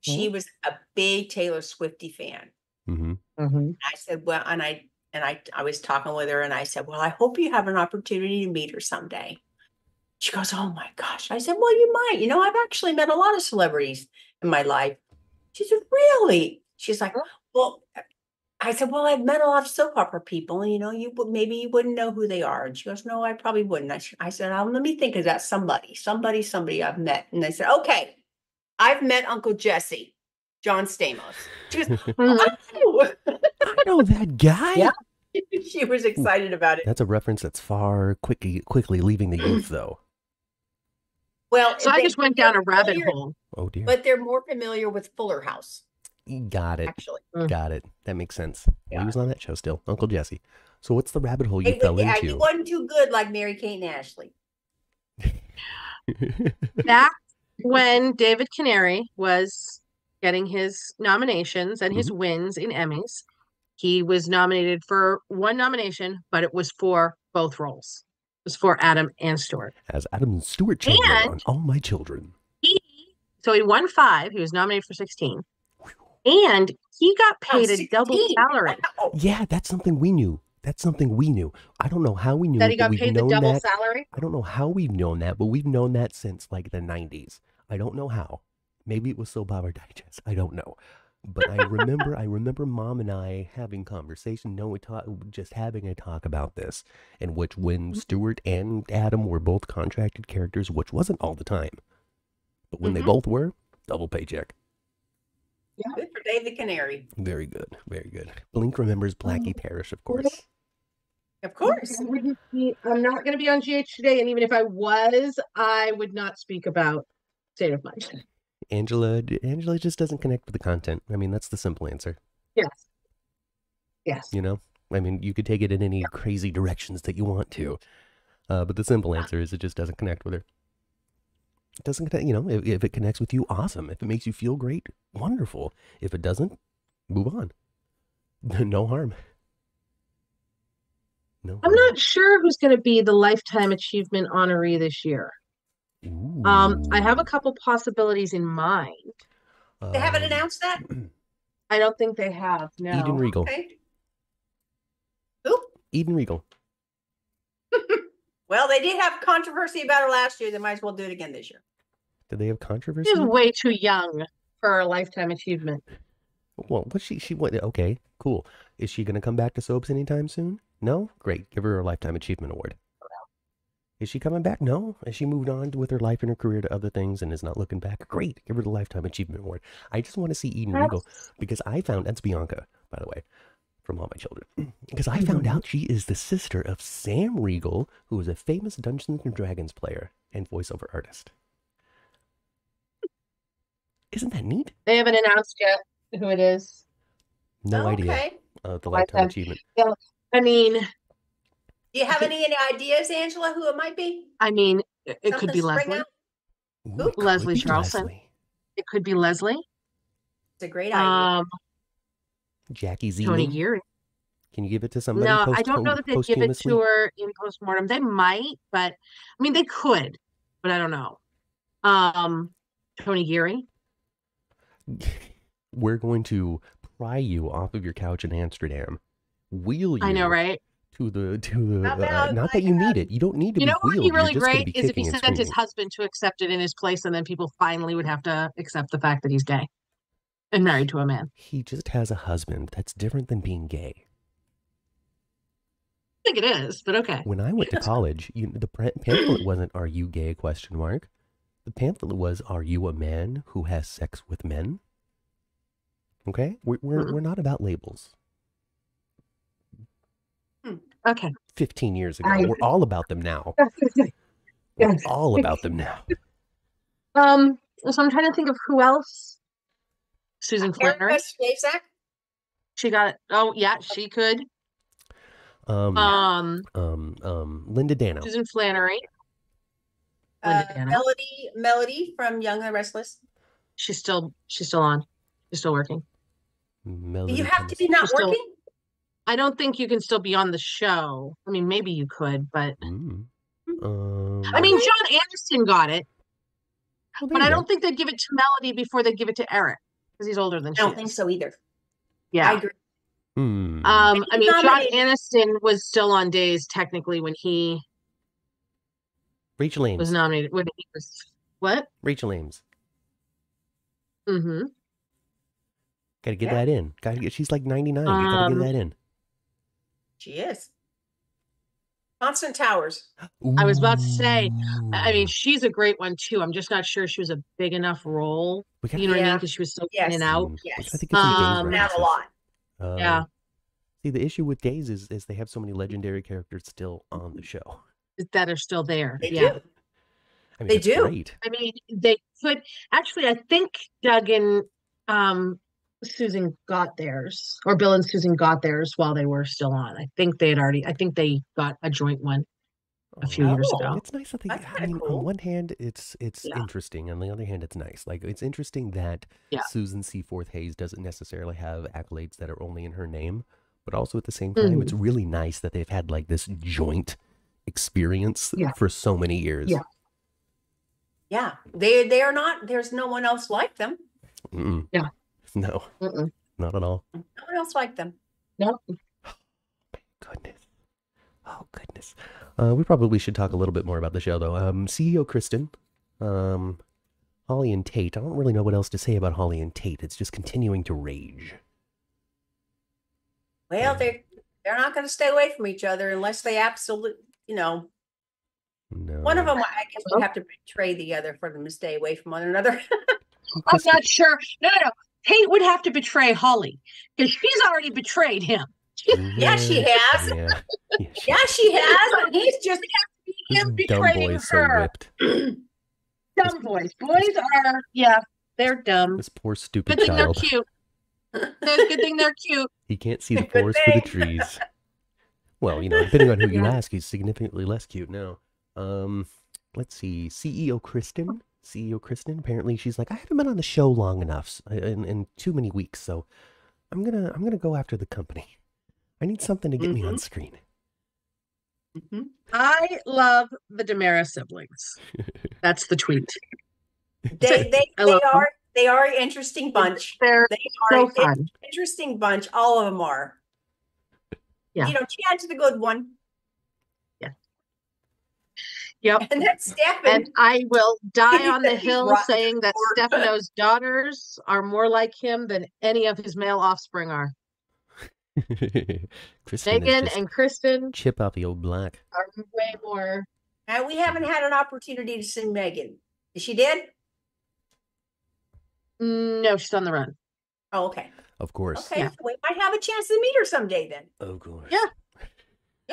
she was a big Taylor Swifty fan. mhm. Mhm. I said, well, and I and I I was talking with her, and I said, well, I hope you have an opportunity to meet her someday. She goes, oh my gosh. I said, well, you might. You know, I've actually met a lot of celebrities in my life. She said, really? She's like, well. Uh, I said, well, I've met a lot of soap opera people, and you know, you maybe you wouldn't know who they are. And she goes, no, I probably wouldn't. I said, oh, let me think of that somebody, somebody, somebody I've met. And they said, okay, I've met Uncle Jesse, John Stamos. She goes, (laughs) oh. I know that guy. Yeah. (laughs) she was excited about it. That's a reference that's far quickly quickly leaving the youth, though. Well, So I just went down a rabbit familiar- hole. Oh dear. But they're more familiar with Fuller House, Got it. actually. Mm. Got it. That makes sense. Well, Yeah. he was on that show still, Uncle Jesse. So what's the rabbit hole you It, fell wa- yeah, he into? wasn't too good like Mary Kate and Ashley. (laughs) Back when David Canary was getting his nominations and his mm-hmm. wins in Emmys, he was nominated for one nomination, but it was for both roles. It was for Adam and Stuart. As Adam Stuart Chandler on And- All My Children. He so he won five. He was nominated for sixteen, and he got Oh, paid a double 16. salary. Wow. Yeah, that's something we knew. That's something we knew. I don't know how we knew That it, he but got we've paid the known double that. salary. I don't know how we've known that, but we've known that since like the 90s. I don't know how. Maybe it was Soap Opera Digest. I don't know. But I remember, I remember mom and I having conversation, no, we talk, just having a talk about this, in which when Stuart and Adam were both contracted characters, which wasn't all the time, but when they Mhm. both were, double paycheck. Good for David Canary. Very good, very good. Blink remembers Blackie Parrish, of course. Of course. I wouldn't be- I'm not going to be on GH today, and even if I was, I would not speak about State of Mind. Angela, Angela just doesn't connect with the content. I mean, that's the simple answer. Yes. Yes. You know, I mean, you could take it in any crazy directions that you want to, uh, but the simple answer is it just doesn't connect with her. It doesn't connect. You know, if, if it connects with you, awesome. If it makes you feel great, wonderful. If it doesn't, move on. (laughs) no harm. No. I'm not sure who's going to be the lifetime achievement honoree this year. Um, I have a couple possibilities in mind. They haven't Um, announced that? I don't think they have. No. Eden Riegel. Okay. Who? Eden Riegel. (laughs) Well, they did have controversy about her last year. They might as well do it again this year. Did they have controversy? She's way too young for a lifetime achievement. Well, what she she went okay, cool. Is she gonna come back to soaps anytime soon? No? Great. Give her a lifetime achievement award. Is she coming back? No. Has she moved on with her life and her career to other things and is not looking back? Great. Give her the lifetime achievement award. I just want to see Eden Riegel because I found that's Bianca, by the way, from all my children. (clears throat) Because I found out she is the sister of Sam Riegel, who is a famous Dungeons and Dragons player and voiceover artist. Isn't that neat? They haven't announced yet who it is. No idea. Okay. Uh, the lifetime achievement. I mean, Do you have any, any ideas, Angela, who it might be? I mean, it, it could be Leslie. out? Ooh, it could Leslie be Charleson. Leslie. It could be Leslie. It's a great idea. Um, Jackie Z. Tony Geary. Can you give it to somebody? No, I don't know that they'd give it to her in postmortem. They might, but I mean, they could, but I don't know. Um, Tony Geary. (laughs) We're going to pry you off of your couch in Amsterdam, wheel you I know, right? To the to the. How Uh, not that you need it. You don't need to You be know what would be really great is if he sent his husband to accept it in his place, and then people finally would have to accept the fact that he's gay and married to a man. He just has a husband. That's different than being gay. I think it is, but okay. When I went to college, you, the pamphlet wasn't "Are you gay?" question mark. The pamphlet was "Are you a man who has sex with men?" Okay, we're we're, Mhm. we're not about labels. Okay. Fifteen years ago, I- we're all about them now. We're all about them now. Um, so I'm trying to think of who else. Susan Flannery. Erika Slezak? She got it. Oh, yeah, she could. Um, Um, um, um, Linda Dano. Susan Flannery. Uh, Linda Dano. Melody, Melody from Young and Restless. She's still she's still on. She's still working. Do Melody you have to be not She's still- working? I don't think you can still be on the show. I mean, maybe you could, but Mm. Um, I mean, John Aniston got it, well, but I go. don't think they'd give it to Melody before they give it to Eric because he's older than she I she don't is. think so either. Yeah, I agree. Hmm. Um, I mean, John nominated- Aniston was still on days technically when he Rachel Ames. was nominated. When he was what? Rachel Ames. Mm-hmm. Got to get Yeah. that in. Got to get. She's like ninety nine. You got to Um, get that in. She is. Constance Towers. I was about to say, I mean, she's a great one too. I'm just not sure she was a big enough role. we You know what I mean? Because she was so in and out. Yes. I think it's in Days Um, Not a lot. Um, Yeah. See, the issue with Days is, is they have so many legendary characters still on the show. That are still there. They yeah. do. I mean, They do. Great. I mean, they could actually. I think Doug and um, Susan got theirs, or Bill and Susan got theirs while they were still on. I think they had already. I think they got a joint one. A few years Oh. ago. It's nice that they. That's I mean, cool. on one hand, it's it's Yeah. interesting. On the other hand, it's nice. Like it's interesting that Yeah. Susan Seaforth Hayes doesn't necessarily have accolades that are only in her name, but also at the same time, it's Mm-hmm. really nice that they've had like this joint experience Yeah. for so many years. Yeah. Yeah. They they are not, there's no one else like them. Mm-mm. Yeah. (laughs) No, Mm-mm. not at all. No one else like them. No, (gasps) Goodness. Oh goodness. Uh, we probably should talk a little bit more about the show though. Um, CEO Kristen, um, Holly and Tate. I don't really know what else to say about Holly and Tate. It's just continuing to rage. Well, they they're not going to stay away from each other unless they absolutely, you know, No. one of them, I guess, would have to betray the other for them to stay away from one another. (laughs) I'm not sure. No, no, no. Kate would have to betray Holly because she's already betrayed him. Yeah, she has. Yeah. yeah (laughs) she- yeah, she has. And he's just this him betraying boy is so her. whipped. (clears throat) Dumb boys. Boys are, yeah, they're dumb. This poor stupid Good thing they're child. cute. (laughs) Good good thing they're cute. He can't see the Good forest for the trees. Well, you know, depending on who you (laughs) ask, he's significantly less cute now. Um, let's see. CEO Kristen. CEO Kristen. Apparently, she's like, I haven't been on the show long enough, s- in, in too many weeks, so I'm gonna I'm gonna go after the company. I need something to get me on screen. Mhm. I love the DiMera siblings. (laughs) That's the tweet. they (laughs) they, they love them. are they are an interesting bunch. They're They are so an fun. interesting bunch. All of them are. Yeah. You know, Chad's the good one. Yep. And that's Stefan. And I will die on the hill saying that for- Stefano's daughters are more like him than any of his male offspring are. (laughs) Kristen Megan and Kristen chip off the old block. are way more. And we haven't had an opportunity to see Megan. Is she dead? Mm, no, she's on the run. Oh, okay. Of course. Okay. Yeah. so We might have a chance to meet her someday then. Of course. Yeah.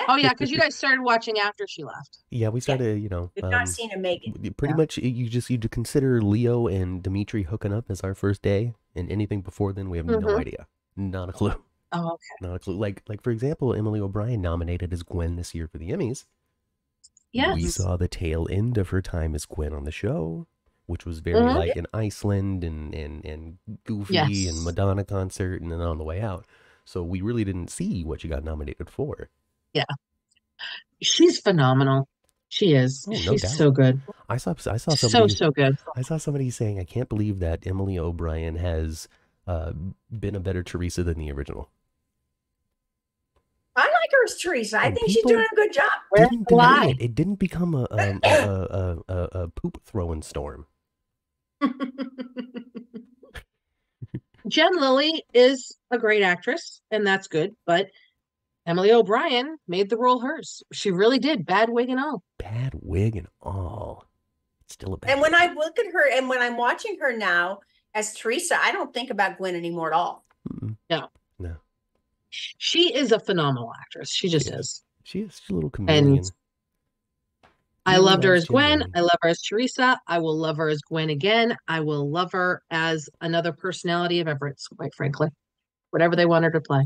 Oh yeah, because you guys started watching after she left. Yeah, we started, you know, We've um, not seen a Megan. y- pretty Yeah. much you just you to consider Leo and Dimitri hooking up as our first day, and anything before then we have no Mhm. idea, not a clue, Oh, okay. not a clue. Like like for example, Emily O'Brien nominated as Gwen this year for the Emmys. Yes. We saw the tail end of her time as Gwen on the show, which was very Mhm. like in Iceland and and and goofy Yes. and Madonna concert, and then on the way out. So we really didn't see what she got nominated for. She's phenomenal. She is. Oh, no She's doubt. so good. I saw I saw So somebody so good. I saw somebody saying I can't believe that Emily O'Brien has uh, been a better Teresa than the original. I like her as Teresa. I And think she's doing a good job. Where's Didn't deny it. It didn't become a um, a, a, a, a, a poop throwing storm. (laughs) Jen Lilly is a great actress, and that's good. But Emily O'Brien made the role hers. She really did. Bad wig and all. Bad wig and all. It's still a bad. and when wig. I look at her and when I'm watching her now as Teresa, I don't think about Gwen anymore at all. Mm-mm. No. no, She is a phenomenal actress. She just is. is. she is she's a little chameleon. I loved her as Gwen. I love her as Teresa. I will love her as Gwen again. I will love her as another personality of Everett's, quite frankly. Whatever they want her to play.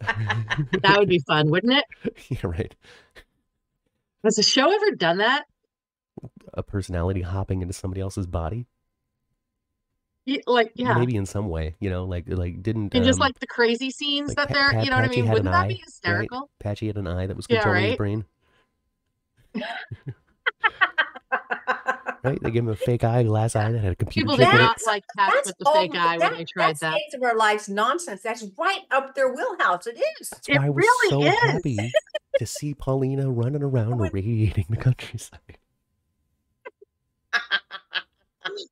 (laughs) That would be fun, wouldn't it? yeah, right. Has the show ever done that? A personality hopping into somebody else's body. Y- Like, yeah. Maybe in some way, you know, like like didn't And just um, like the crazy scenes like that they're, you know what I mean? Wouldn't that eye, be right? hysterical? Patchy had an eye that was Yeah, controlling his brain. (laughs) Right? They gave him a fake eye, glass eye that had a computer People chip did in it. not like Patch That's with the all- fake eye when they tried that's that. Days of Our Lives nonsense. That's right up their wheelhouse. It is. That's It why I was really so is. happy to see Paulina running around irradiating the countryside. (laughs)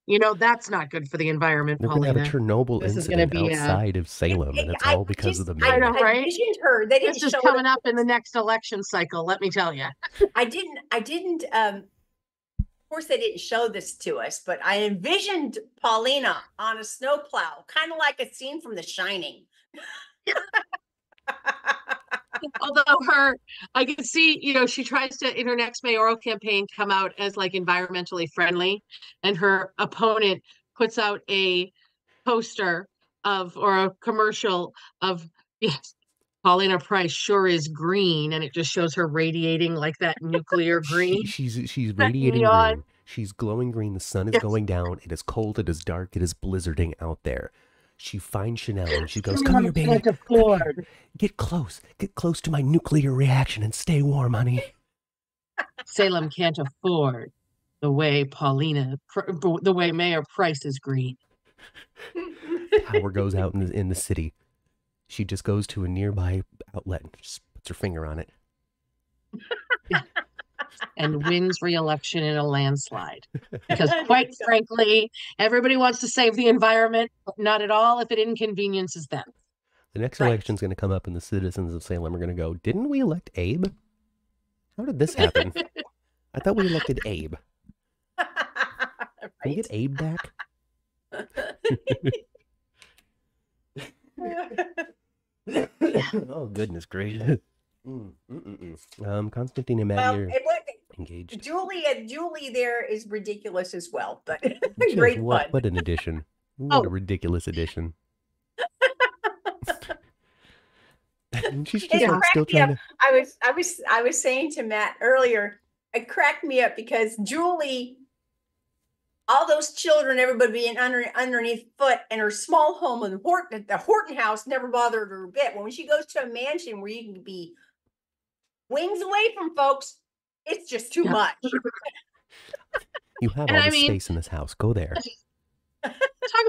You know, that's not good for the environment, They're going to have a Chernobyl This is gonna incident be, uh, outside of Salem, and It- it's I all because of just- the I, know, mayor. right? I envisioned her. They didn't This is show coming it. up in the next election cycle, let me tell you. I didn't. I didn't. Um, of course, they didn't show this to us, but I envisioned Paulina on a snowplow, kind of like a scene from The Shining. (laughs) Although her, I can see, you know, she tries to, in her next mayoral campaign, come out as like environmentally friendly, and her opponent puts out a poster of or a commercial of, (laughs) yes, Paulina Price sure is green, and it just shows her radiating like that nuclear She, green. she's she's radiating green. She's glowing green. The sun is Yes. going down. It is cold. It is dark. It is blizzarding out there. She finds Chanel and she goes, "Come here, baby. Can't afford. Get close. Get close to my nuclear reaction and stay warm, honey." Salem can't afford the way Paulina, the way Mayor Price is green. Power goes out in the, in the city. She just goes to a nearby outlet and just puts her finger on it. (laughs) and wins re-election in a landslide. (laughs) Because quite frankly, everybody wants to save the environment, but not at all if it inconveniences them. The next Right. election's going to come up, and the citizens of Salem are going to go, Didn't we elect Abe? How did this happen? I thought we elected Abe. Can we get Abe back? (laughs) (laughs) oh, goodness gracious. Mm, mm, mm, mm. Um, Constantine and Matt, well, you're it was, engaged. Julie, uh, Julie there is ridiculous as well, but (laughs) Just great what, fun. what an addition. What a Oh. ridiculous addition. And (laughs) She's It just like still trying to. I was, I was, I was saying to Matt earlier, it cracked me up because Julie, all those children, everybody being under underneath foot, and her small home in Horton, the Horton house, never bothered her a bit. When she goes to a mansion where you can be wings away from folks, it's just too Yeah. much. (laughs) You have And all I the mean- space in this house. Go there. (laughs) Talk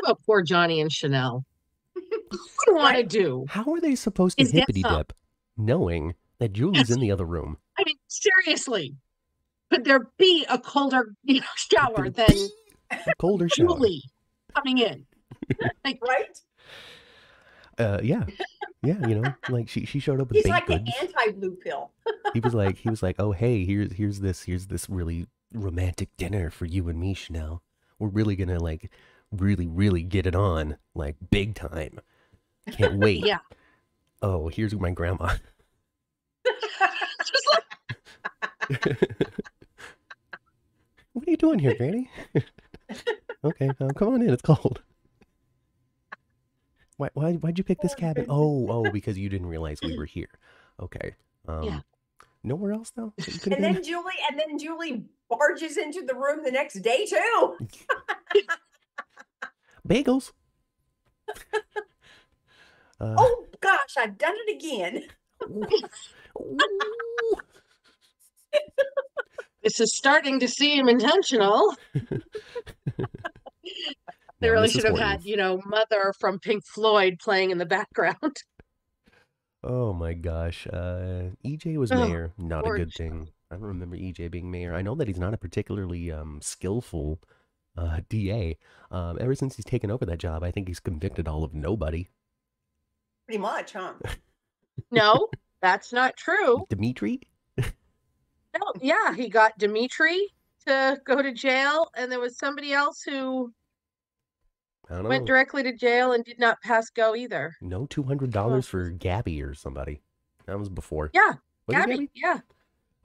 about poor Johnny and Chanel. What do you want to do? How are they supposed to Is get hippity some. dip knowing that Julie's in the other room? I mean, seriously. could there be a colder you know, shower than A colder shower. Julie coming in? (laughs) like, Right? Uh, yeah, yeah. You know, like she she showed up with He's like goods. the anti-blue pill. (laughs) he was like he was like oh hey here's here's this here's this really romantic dinner for you and me chanel we're really gonna like really really get it on like big time can't (laughs) wait Yeah. oh here's my grandma just like, what are you doing here granny okay uh, come on in it's cold. Why, why why'd you pick this cabin? (laughs) Oh oh because you didn't realize we were here. Okay um Yeah. nowhere else though? That you could have And then Julie, and then Julie barges into the room the next day too. (laughs) bagels. (laughs) Uh, Oh gosh, I've done it again. Ooh. this is starting to seem intentional. (laughs) They Now, really Mrs. should have Horton. had, you know, Mother from Pink Floyd playing in the background. (laughs) Oh my gosh. Uh, EJ was Oh, mayor. Not a good thing. I don't remember EJ being mayor. I know that he's not a particularly um, skillful uh, DA. Um, ever since he's taken over that job, I think he's convicted all of nobody. Pretty much, huh? (laughs) No, that's not true. Dimitri? No, yeah, he got Dimitri to go to jail, and there was somebody else who went know. directly to jail and did not pass go either. No $200 for Gabby or somebody. That was before. Yeah, Was it Gabby, yeah,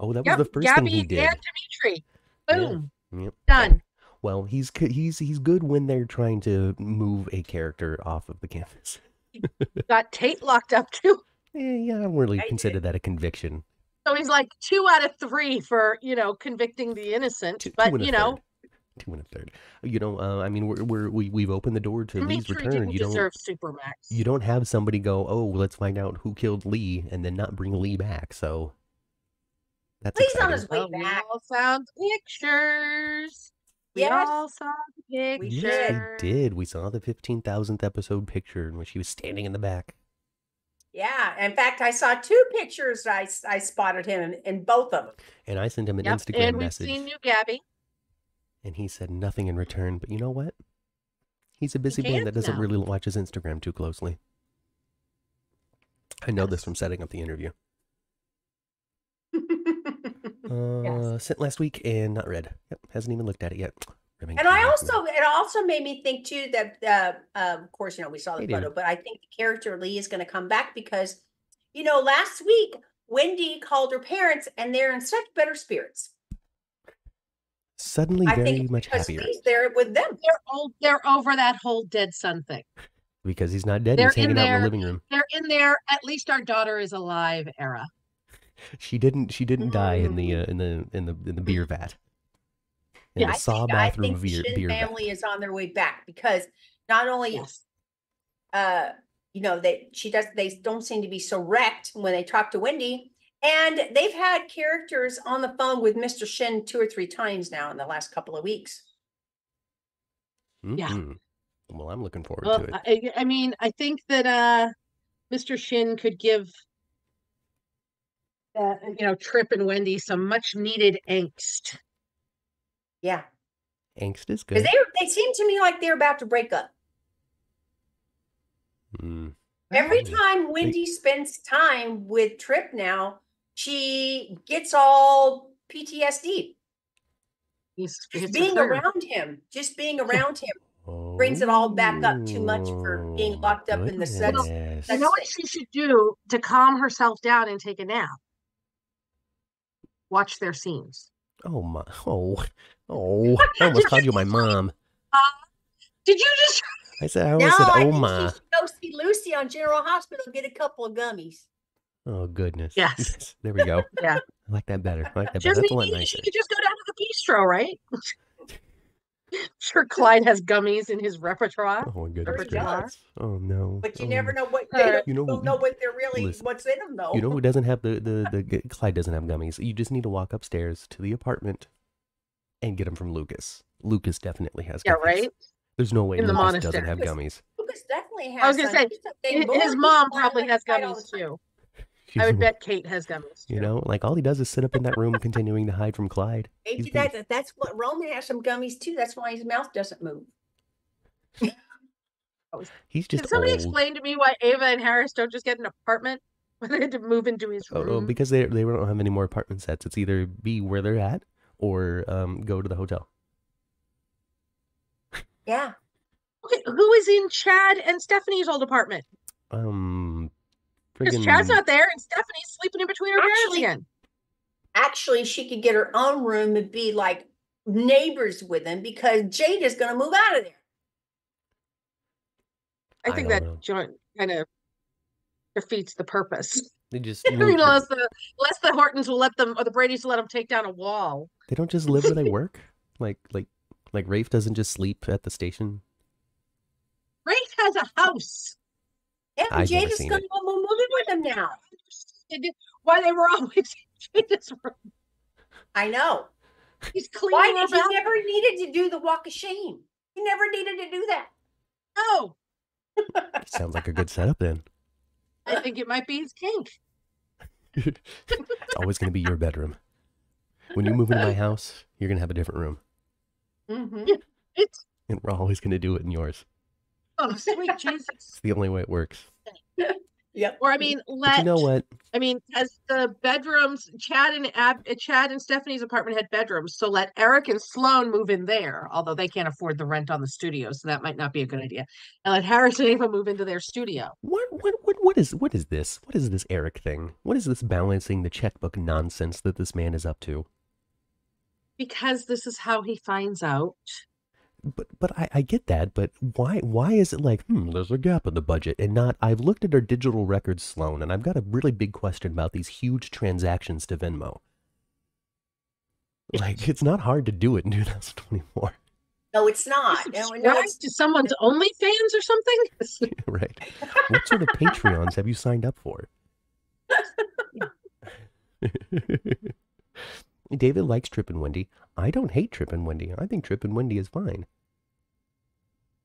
Oh, that yep, was the first Gabby thing he did. and Dimitri. Yeah. Boom, Yep. done. Well, he's he's he's good when they're trying to move a character off of the canvas. Got Tate locked up too. (laughs) Eh, yeah, I don't really I consider did. that a conviction. So he's like two out of three for you know convicting the innocent, Two, two but and a you know third. two and a third. You know, uh, I mean, we're, we're we we've opened the door to Li's return. didn't You don't deserve Supermax. you don't have somebody go, oh, let's find out who killed Li, and then not bring Li back. So that's Li's on his way Well, we back. all saw the pictures. We Yes. all saw the We pictures. Yes, we did. We saw the fifteen thousandth episode picture in which he was standing in the back. Yeah. In fact, I saw two pictures. I, I spotted him in, in both of them. And I sent him an Yep, Instagram and we've message, seen you, Gabby. and he said nothing in return. But you know what? He's a busy man that doesn't now. really watch his Instagram too closely. I know this from setting up the interview. (laughs) Uh, sent last week and not read. Yep, hasn't even looked at it yet. Ribbon And I also, it also made me think too that, uh, um, of course, you know, we saw the Hey, dude. photo, but I think the character Li is going to come back because, you know, last week Wendy called her parents and they're in such better spirits. suddenly I very think much happier Li's there with them. They're old. They're over that whole dead son thing. because he's not dead. They're He's hanging in out in there. the living room. They're in there. At least our daughter is alive. Era. (laughs) She didn't. She didn't die in the Mm. uh, in the in the in the beer vat. In Yeah, the I saw think, bathroom think the beer, family vat. is on their way back because not only Yes. uh you know that she does they don't seem to be so wrecked when they talk to Wendy and they've had characters on the phone with Mr. Shin two or three times now in the last couple of weeks. Yeah. Mhm. Well, I'm looking forward Well, to it. I, I mean, I think that uh, Mr. Shin could give, uh, you know, Trip and Wendy some much needed angst. Yeah. Angst is good. they they seem to me like they're about to break up. Mm. Every Mm. time Wendy spends time with Trip now, she gets all PTSD. He's, Just he's being around him, just being around him. brings it all back up too much for being Oh, locked up in the set. goodness. You know what she should do to calm herself down and take a nap? Watch their scenes. Oh my! Oh, oh! I almost called you my mom. Did you just? I said, I No, almost said, I oh think my! she should go see Lucy on General Hospital, get a couple of gummies. Oh goodness! Yes. (laughs) There we go. Yeah. I like that better. I like that She, better. doesn't That's a lot need- nicer. she could just go down to the bistro, right? (laughs) (laughs) sure, Clyde has gummies in his repertoire. Oh my goodness Repertoire. gracious! Oh no! But you oh, never know what Uh, they don't, You know don't who- know what they're really listen, what's in them though. You know who doesn't have the, the, the, Clyde doesn't have gummies. You just need to walk upstairs to the apartment and get them from Lucas. Lucas definitely has Gummies. Yeah, right. There's no way In the Lucas doesn't have gummies. Lucas definitely has. I was gonna some. say, He's a Hi- big boy. His mom probably has a kite all gummies too. She's I would bet Kate has gummies. You too. know, like all he does is sit up in that room, continuing to hide from Clyde. Maybe He's been- that, that's what Roman has some gummies too. That's why his mouth doesn't move. (laughs) He's just Can somebody old. explain to me why Ava and Harris don't just get an apartment (laughs) when they had to move into his Oh, room? oh, because they they don't have any more apartment sets. It's either be where they're at or um, go to the hotel. Yeah. okay, who is in Chad and Stephanie's old apartment? Um, Because Chad's not there and Stephanie's sleeping in between her parents Actually- again. Actually, she could get her own room and be like neighbors with him because Jade is going to move out of there. I I think that know. joint kind of defeats the purpose. they just I move- mean, unless the unless the Hortons will let them or the Brady's will let them take down a wall. they don't just live where they (laughs) work. Like like like Rafe doesn't just sleep at the station. Rafe has a house. Yeah, I've Jade is going to it. move in with him now. (laughs) Why they were (laughs) always in this room. I know. He's cleaning Why did he bathroom. never needed to do the walk of shame? He never needed to do that. No, Sounds like a good setup then. (laughs) I think it might be his kink. it's always going to be your bedroom. When you move into my house, you're going to have a different room, Mm-hmm. It's and we're always going to do it in yours. oh sweet Jesus. It's the only way it works. Yep. Or I mean, let you know what? I mean, as the bedrooms, Chad and Ab, uh, Chad and Stephanie's apartment had bedrooms, so let Eric and Sloan move in there. Although they can't afford the rent on the studio, so that might not be a good idea. And let Harris and Ava move into their studio. What what what what is what is this? What is this Eric thing? What is this balancing the checkbook nonsense that this man is up to? Because this is how he finds out. But but I, I get that, but why why is it like, hmm, there's a gap in the budget and not I've looked at our digital records, Sloan, and I've got a really big question about these huge transactions to Venmo. Like it's not hard to do it in (laughs) 2024, No, it's not. No, no, Subscribe it's- to someone's OnlyFans or something? (laughs) right? What sort of Patreons have you signed up for? (laughs) David likes Trip and Wendy. I don't hate Trip and Wendy. I think Trip and Wendy is fine.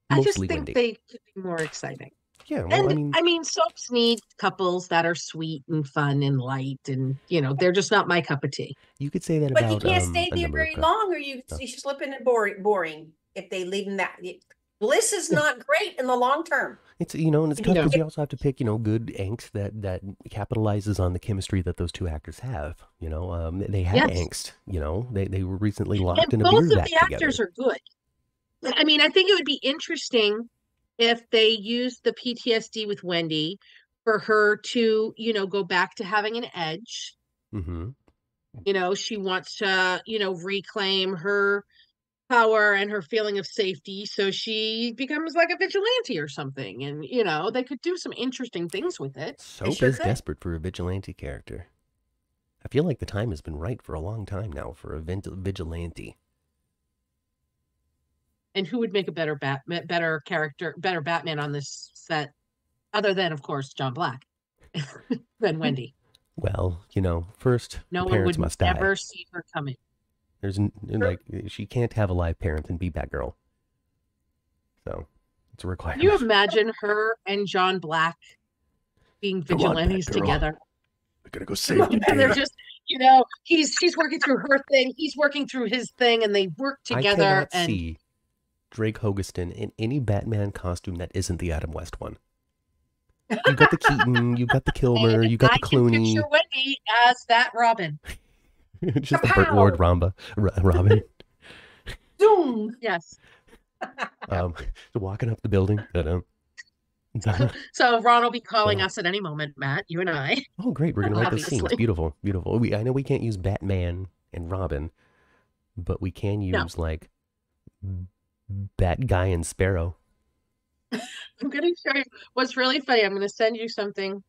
I just think Wendy. they could be more exciting. Yeah, well, and I mean, soaps need couples that are sweet and fun and light, and you know they're just not my cup of tea. you could say that but about you can't um, stay a there very long, or you you slip into boring. Boring if they leave them that. Bliss is not great in the long term. It's you know, and it's tough because you also have to pick you know good angst that that capitalizes on the chemistry that those two actors have. You know, um, they had Yes. angst. You know, they they were recently locked and in a both of the actors together. are good. I mean, I think it would be interesting if they used the PTSD with Wendy for her to, you know, go back to having an edge. hmm You know, she wants to, you know, reclaim her power and her feeling of safety. So she becomes like a vigilante or something. And, you know, they could do some interesting things with it. Soap is desperate for a vigilante character. I feel like the time has been right for a long time now for a vigilante. And who would make a better Batman, better character, better Batman on this set, other than, of course, John Black, (laughs) than hmm. Wendy. Well, you know, first No one would must ever see her coming. There's like she can't have a live parent and be Batgirl. So it's a Can you imagine her and John Black being Come on, vigilantes together? I gotta go save the and they're just, you know, he's she's working through her thing, he's working through his thing, and they work together. I cannot And see Drake Hogestyn in any Batman costume that isn't the Adam West one. You got the (laughs) Keaton, you got the Kilmer, you got I the can Clooney, picture Wendy as that Robin. (laughs) just the Burt Ward Ramba, R- Robin, (laughs) Zoom. Yes. (laughs) um, walking up the building. Ta-dum. Ta-dum. So Ron will be calling us at any moment, Matt. You and I. Oh, great! We're gonna write this scene. It's beautiful, beautiful. We I know we can't use Batman and Robin, but we can No. use like Bat Guy and Sparrow. I'm gonna show you what's really funny. I'm gonna send you something.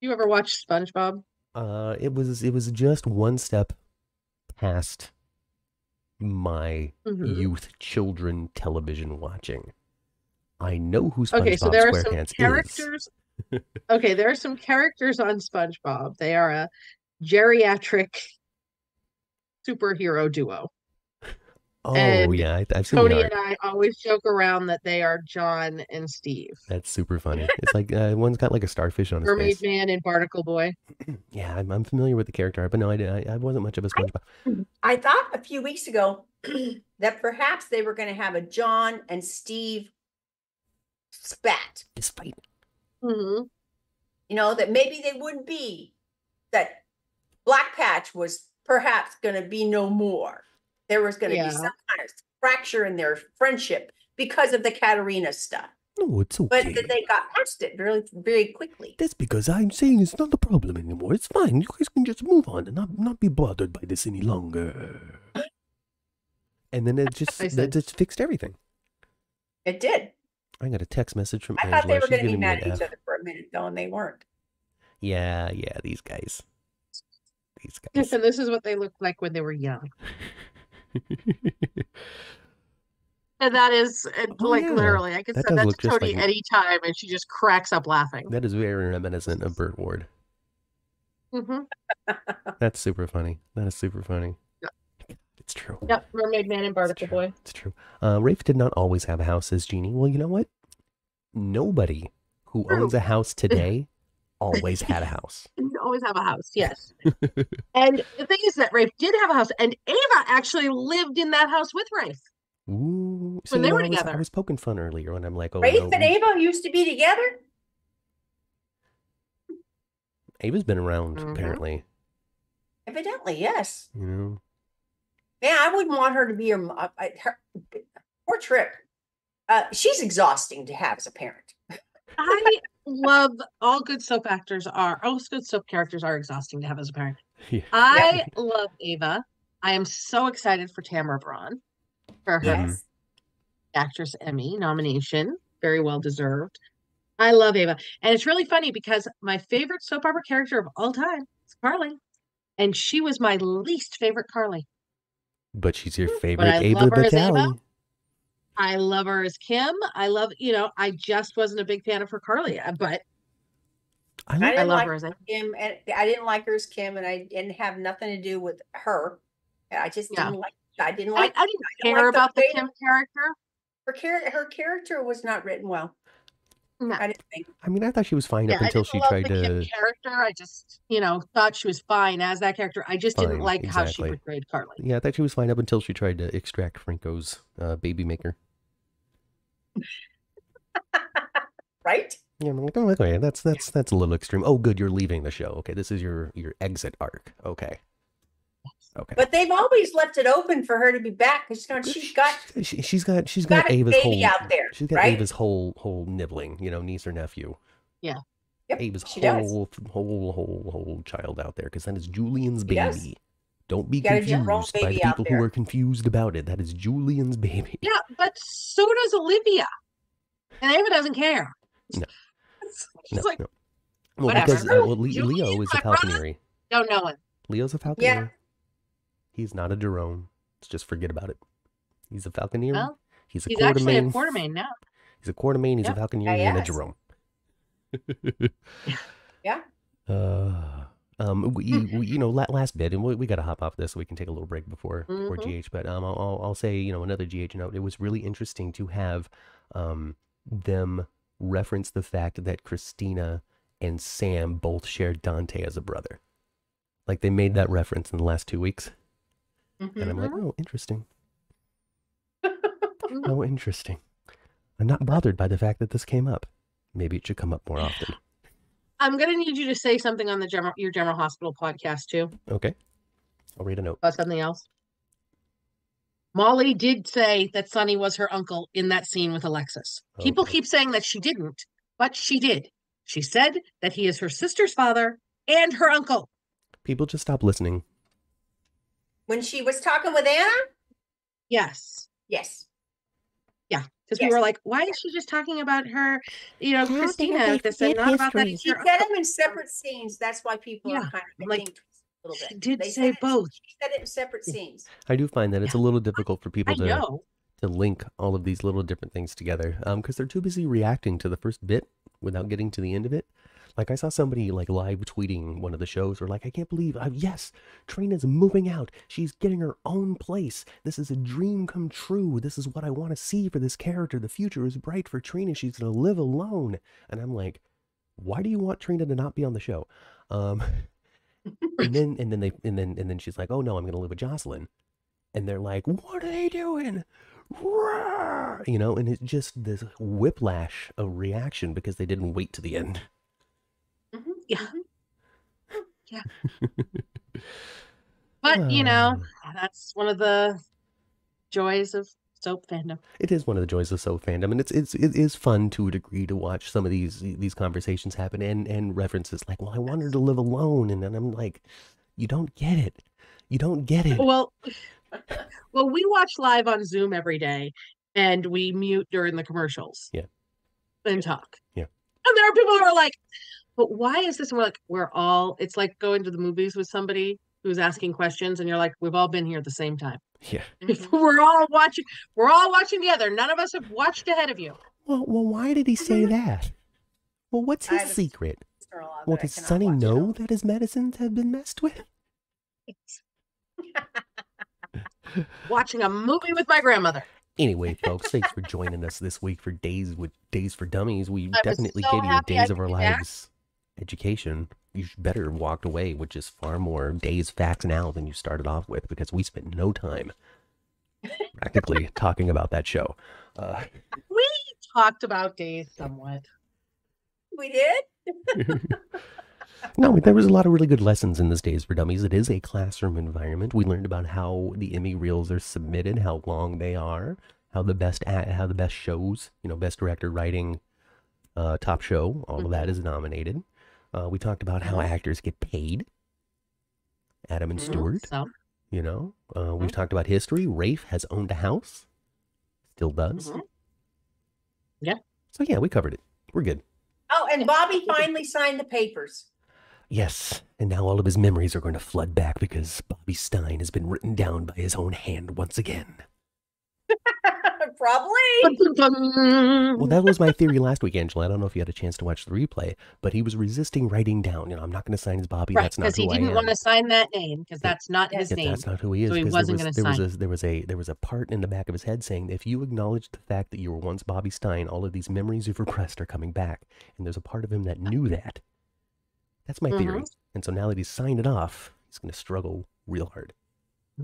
You ever watch SpongeBob? Uh, it was it was just one step past my Mhm. youth children television watching. I know who SpongeBob Okay, so there are some SquarePants is. characters. okay, there are some characters on SpongeBob. They are a geriatric superhero duo. Oh And yeah, I, I've seen the Tony and I always joke around that they are John and Steve. That's super funny. (laughs) It's like uh, one's got like a starfish on his Mermaid face. Man and Barnacle Boy. (clears throat) Yeah, I'm, I'm familiar with the character but no, I, I, I wasn't much of a SpongeBob. I thought a few weeks ago (clears throat) that perhaps they were going to have a John and Steve spat. It's fight. hmm You know, that maybe they wouldn't be, that Black Patch was perhaps going to be no more. There was going to Yeah. be some kind of fracture in their friendship because of the Katarina stuff. No, it's But okay. that they got past it very, very quickly. That's because I'm saying it's not a problem anymore. It's fine. You guys can just move on and not, not be bothered by this any longer. And then it (laughs) just I that just fixed everything. It did. I got a text message from I Angela. thought they were going to be mad at each F. other for a minute, though, and they weren't. Yeah, yeah, these guys. These (laughs) guys. And this is what they looked like when they were young. And that is uh, Oh, like yeah. literally, I can That send that to Tony like- anytime, and she just cracks up laughing. that is very reminiscent of Burt Ward. hmm (laughs) That's super funny. That is super funny. Yep. It's true. Yep, Mermaid Man and Barnacle. Boy. It's true. Uh, Rafe did not always have a house, says Jeannie. Well, you know what? Nobody who owns a house (laughs) today always (laughs) had a house. You always have a house, yes. (laughs) and the thing is that Rafe did have a house, and Ava actually lived in that house with Rafe. Ooh, see, When they were I was, I was poking fun earlier when I'm like, oh, Rafe no, and Ava used to be together. Ava's been around Mhm. apparently. Evidently, yes. You know, Man, I wouldn't want her to be your uh, her, poor Trip. Uh, she's exhausting to have as a parent. I love all good soap actors are all good soap characters are exhausting to have as a parent. (laughs) Yeah. I (laughs) love Ava. I am so excited for Tamara Braun for her Yes. actress Emmy nomination. Very well deserved. I love Ava. And it's really funny because my favorite soap opera character of all time is Carly. And she was my least favorite Carly. but she's your hmm. favorite I Ava her as Ava. Bacali. I love her as Kim. I love, you know, I just wasn't a big fan of her Carly, uh, but I I I didn't love like her as Kim, and I didn't like her as Kim, and I didn't have nothing to do with her. I just Yeah. didn't like. I didn't like I didn't didn't care like about the way- Kim character. her character. Her character was not written well. No. I didn't think. I mean, I thought she was fine Yeah, up I until she love tried the Kim to. character. I just, you know, thought she was fine as that character. I just didn't Fine, like how she portrayed Carly. Yeah, I thought she was fine up until she tried to extract Franco's uh, baby maker. (laughs) Right? Yeah, like, oh, okay, that's that's that's a little extreme. Oh, good, you're leaving the show. Okay, this is your your exit arc. Okay, okay. But they've always left it open for her to be back because you know she's got (laughs) she, she's got she's got got, Ava's baby whole out there, she's got right? Ava's whole whole nibbling, you know, niece or nephew. Yeah. Yep, Ava's she does. whole whole whole whole child out there because then that is Julian's She does. baby. Don't be Got a Jerome confused by the people who are confused about it. That is Julian's baby. Yeah, but so does Olivia. And Ava doesn't care. No. She's No, like, no. Well, whatever. because uh, well, Le- Julian, Leo is a don't know it. Leo's a Falconeri. He's not a Jerome. Let's just forget about it. He's a Falconeri. Well, he's a He's actually a Quartermaine. now. He's a Quartermaine. He's Yep. a Falconeri Yeah, and a. Jerome. (laughs) Yeah. Uh, um, we, we, you know, la- last bit, and we, we got to hop off this so we can take a little break before before Mhm. GH. But um, I'll, I'll say, you know, another GH note. It was really interesting to have um them reference the fact that Christina and Sam both shared Dante as a brother. Like they made that reference in the last two weeks, and I'm like, Mm-hmm. oh, interesting. (laughs) Oh, interesting. I'm not bothered by the fact that this came up. Maybe it should come up more often. I'm gonna need you to say something on the general your general hospital podcast too Okay. I'll read a note. about something else. Molly did say that Sonny was her uncle in that scene with Alexis. People keep saying that she didn't, but she did. She said that he is her sister's father and her uncle. People just stop listening. when she was talking with Anna. Yes. Yes. Because we were like, why is she just talking about her, you know, How Christina dare this and forget not about that She your said them in separate scenes. That's why people Yeah, are kind of like, a little she did They say said it- both. She said it in separate scenes. I do find that it's a little difficult for people I to know. to link all of these little different things together um because they're too busy reacting to the first bit without getting to the end of it. Like I saw somebody like live tweeting one of the shows or like I can't believe I, yes, Trina's moving out. She's getting her own place. This is a dream come true. This is what I want to see for this character. The future is bright for Trina. She's going to live alone. And I'm like, why do you want Trina to not be on the show? Um (laughs) and then and then they and then and then she's like, "Oh no, I'm going to live with Jocelyn." And they're like, "What are they doing?" You know, and it's just this whiplash of reaction because they didn't wait to the end. Yeah. mhm. (laughs) But you know, Ah. that's one of the joys of soap fandom. It is one of the joys of soap fandom, and it's it's it is fun to a degree to watch some of these these conversations happen and and references like, well, I want her to live alone, and then I'm like, you don't get it, you don't get it. Well, (laughs) well, we watch live on Zoom every day, and we mute during the commercials. Yeah. And talk. Yeah. And there are people who are like, "But why is this?" And we're like, "We're all." It's like going to the movies with somebody who's asking questions, and you're like, "We've all been here at the same time. Yeah. (laughs) We're all watching. We're all watching together. None of us have watched ahead of you." Well, well, why did he say that? Well, what's his secret? Well, that I does Sonny watch it know all. that his medicines have been messed with? (laughs) Watching a movie with my grandmother. Anyway, folks, thanks for joining us this week for Days with Days for Dummies. We was definitely so gave you a Days of Our be back. Lives education. You should better have walked away with just far more days facts now than you started off with because we spent no time practically (laughs) talking about that show. Uh, We talked about days somewhat. We did? (laughs) no, there was a lot of really good lessons in this Days for Dummies. It is a classroom environment. We learned about how the Emmy reels are submitted, how long they are, how the best a how the best shows, you know, best director, writing, uh, top show, all of that is nominated. Uh, we talked about how actors get paid. Adam and Mhm. Stuart, So you know, uh, we've talked about history. Rafe has owned a house, still does. Mhm. Yeah. So yeah, we covered it. We're good. Oh, and Bobby finally signed the papers. Yes, and now all of his memories are going to flood back because Bobby Stein has been written down by his own hand once again. (laughs) Probably. Well, that was my theory last week, Angela. I don't know if you had a chance to watch the replay, but he was resisting writing down. You know, I'm not going to sign as Bobby. right, That's not because he who I didn't am. want to sign that name because that's not his Yeah, name. that's not who he is. So he 'cause wasn't was, gonna there was sign. a there was a there was a part in the back of his head saying if you acknowledge the fact that you were once Bobby Stein, all of these memories you've repressed are coming back. And there's a part of him that knew that. That's my theory. Mhm. And so now that he's signed it off, he's going to struggle real hard.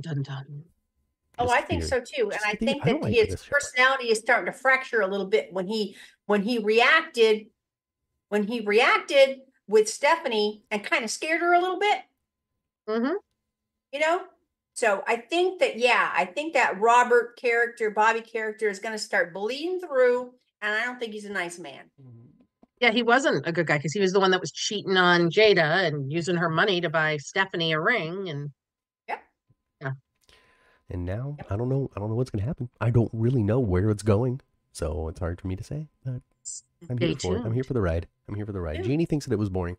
Dun, dun. Oh, I think so too. And I think I that like his personality is starting to fracture a little bit when he when he reacted when he reacted with Stephanie and kind of scared her a little bit, Mhm. you know? So I think that yeah, I think that Robert character, Bobby character is going to start bleeding through and I don't think he's a nice man. Yeah, he wasn't a good guy because he was the one that was cheating on Jada and using her money to buy Stephanie a ring. And And now I don't know. I don't know what's going to happen. I don't really know where it's going, so it's hard for me to say. But I'm Stay here for it. I'm here for the ride. I'm here for the ride. Yeah. Jeannie thinks that it was boring.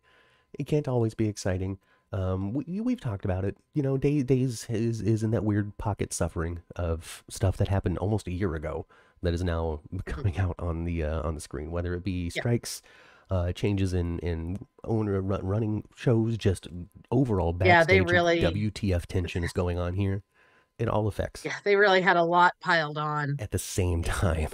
It can't always be exciting. Um, we, we've talked about it. You know, Days Days is is in that weird pocket suffering of stuff that happened almost a year ago that is now (laughs) coming out on the uh, on the screen. Whether it be Yeah. strikes, uh, changes in in owner run, running shows, just overall backstage Yeah, they really- WTF tension is going on here. It all affects yeah, they really had a lot piled on. at the same (laughs) time.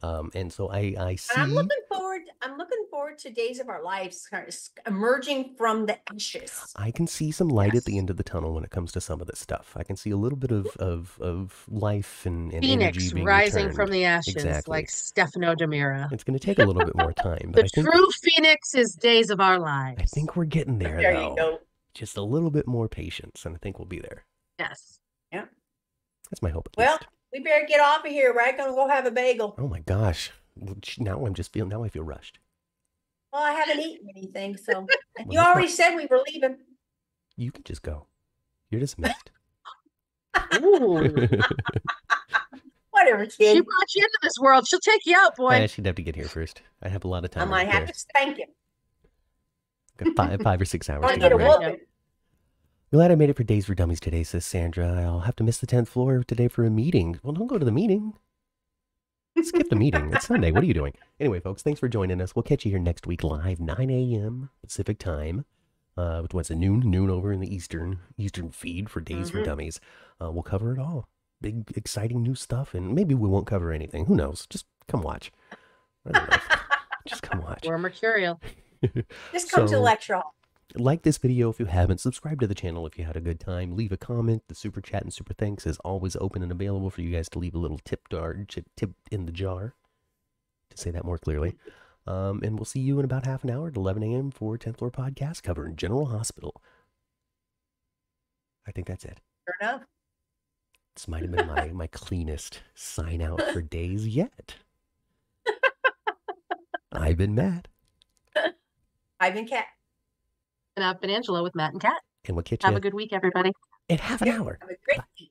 Um, and so I I see. And I'm looking forward I'm looking forward to Days of Our Lives kind of s- emerging from the ashes. I can see some light at the end of the tunnel when it comes to some of this stuff. I can see a little bit of of, of life and, and energy Phoenix being rising from the ashes Exactly. like Stefano DiMera. It's going to take a little bit more time, (laughs) but The I think true Phoenix is Days of Our Lives. I think we're getting there. There though. you go. Just a little bit more patience, and I think we'll be there. Yes. That's my hope. At Well, least. we better get off of here, right? Gonna go have a bagel. oh my gosh, now I'm just feeling. Now I feel rushed. Well, I haven't eaten anything, so (laughs) Well, you that's already said we were leaving. You can just go. You're dismissed. Ooh. (laughs) (laughs) Whatever, she brought you into this world. She'll take you out, boy. I she'd have to get here first. I have a lot of time. I time. might have there. to spank him. Got five, five or six hours Or to get get a ready. whooping. Glad I made it for Days for Dummies today, says Sandra. I'll have to miss the 10th floor today for a meeting. Well, don't go to the meeting. Skip the meeting. It's (laughs) Sunday. What are you doing? Anyway, folks, thanks for joining us. We'll catch you here next week live, 9 a.m. Pacific time. Uh, which was a noon, noon over in the Eastern Eastern feed for Days for Mhm. Dummies. Uh, we'll cover it all. Big, exciting new stuff, and maybe we won't cover anything. Who knows? Just come watch. I don't know. (laughs) Just come watch. We're mercurial. (laughs) Just come to So- the lecture hall. Like this video if you haven't subscribe to the channel if you had a good time leave a comment the super chat and super thanks is always open and available for you guys to leave a little tip jar tip, in the jar to say that more clearly um, and we'll see you in about half an hour at 11 a.m for 10th floor podcast covering general hospital i think that's it Sure enough. this might have been my, my cleanest sign out for days yet (laughs) i've been matt I've been Kat. And I've been Angela with Matt and Kat. and we'll catch Have you a good week, everybody. in half an hour Have a great week.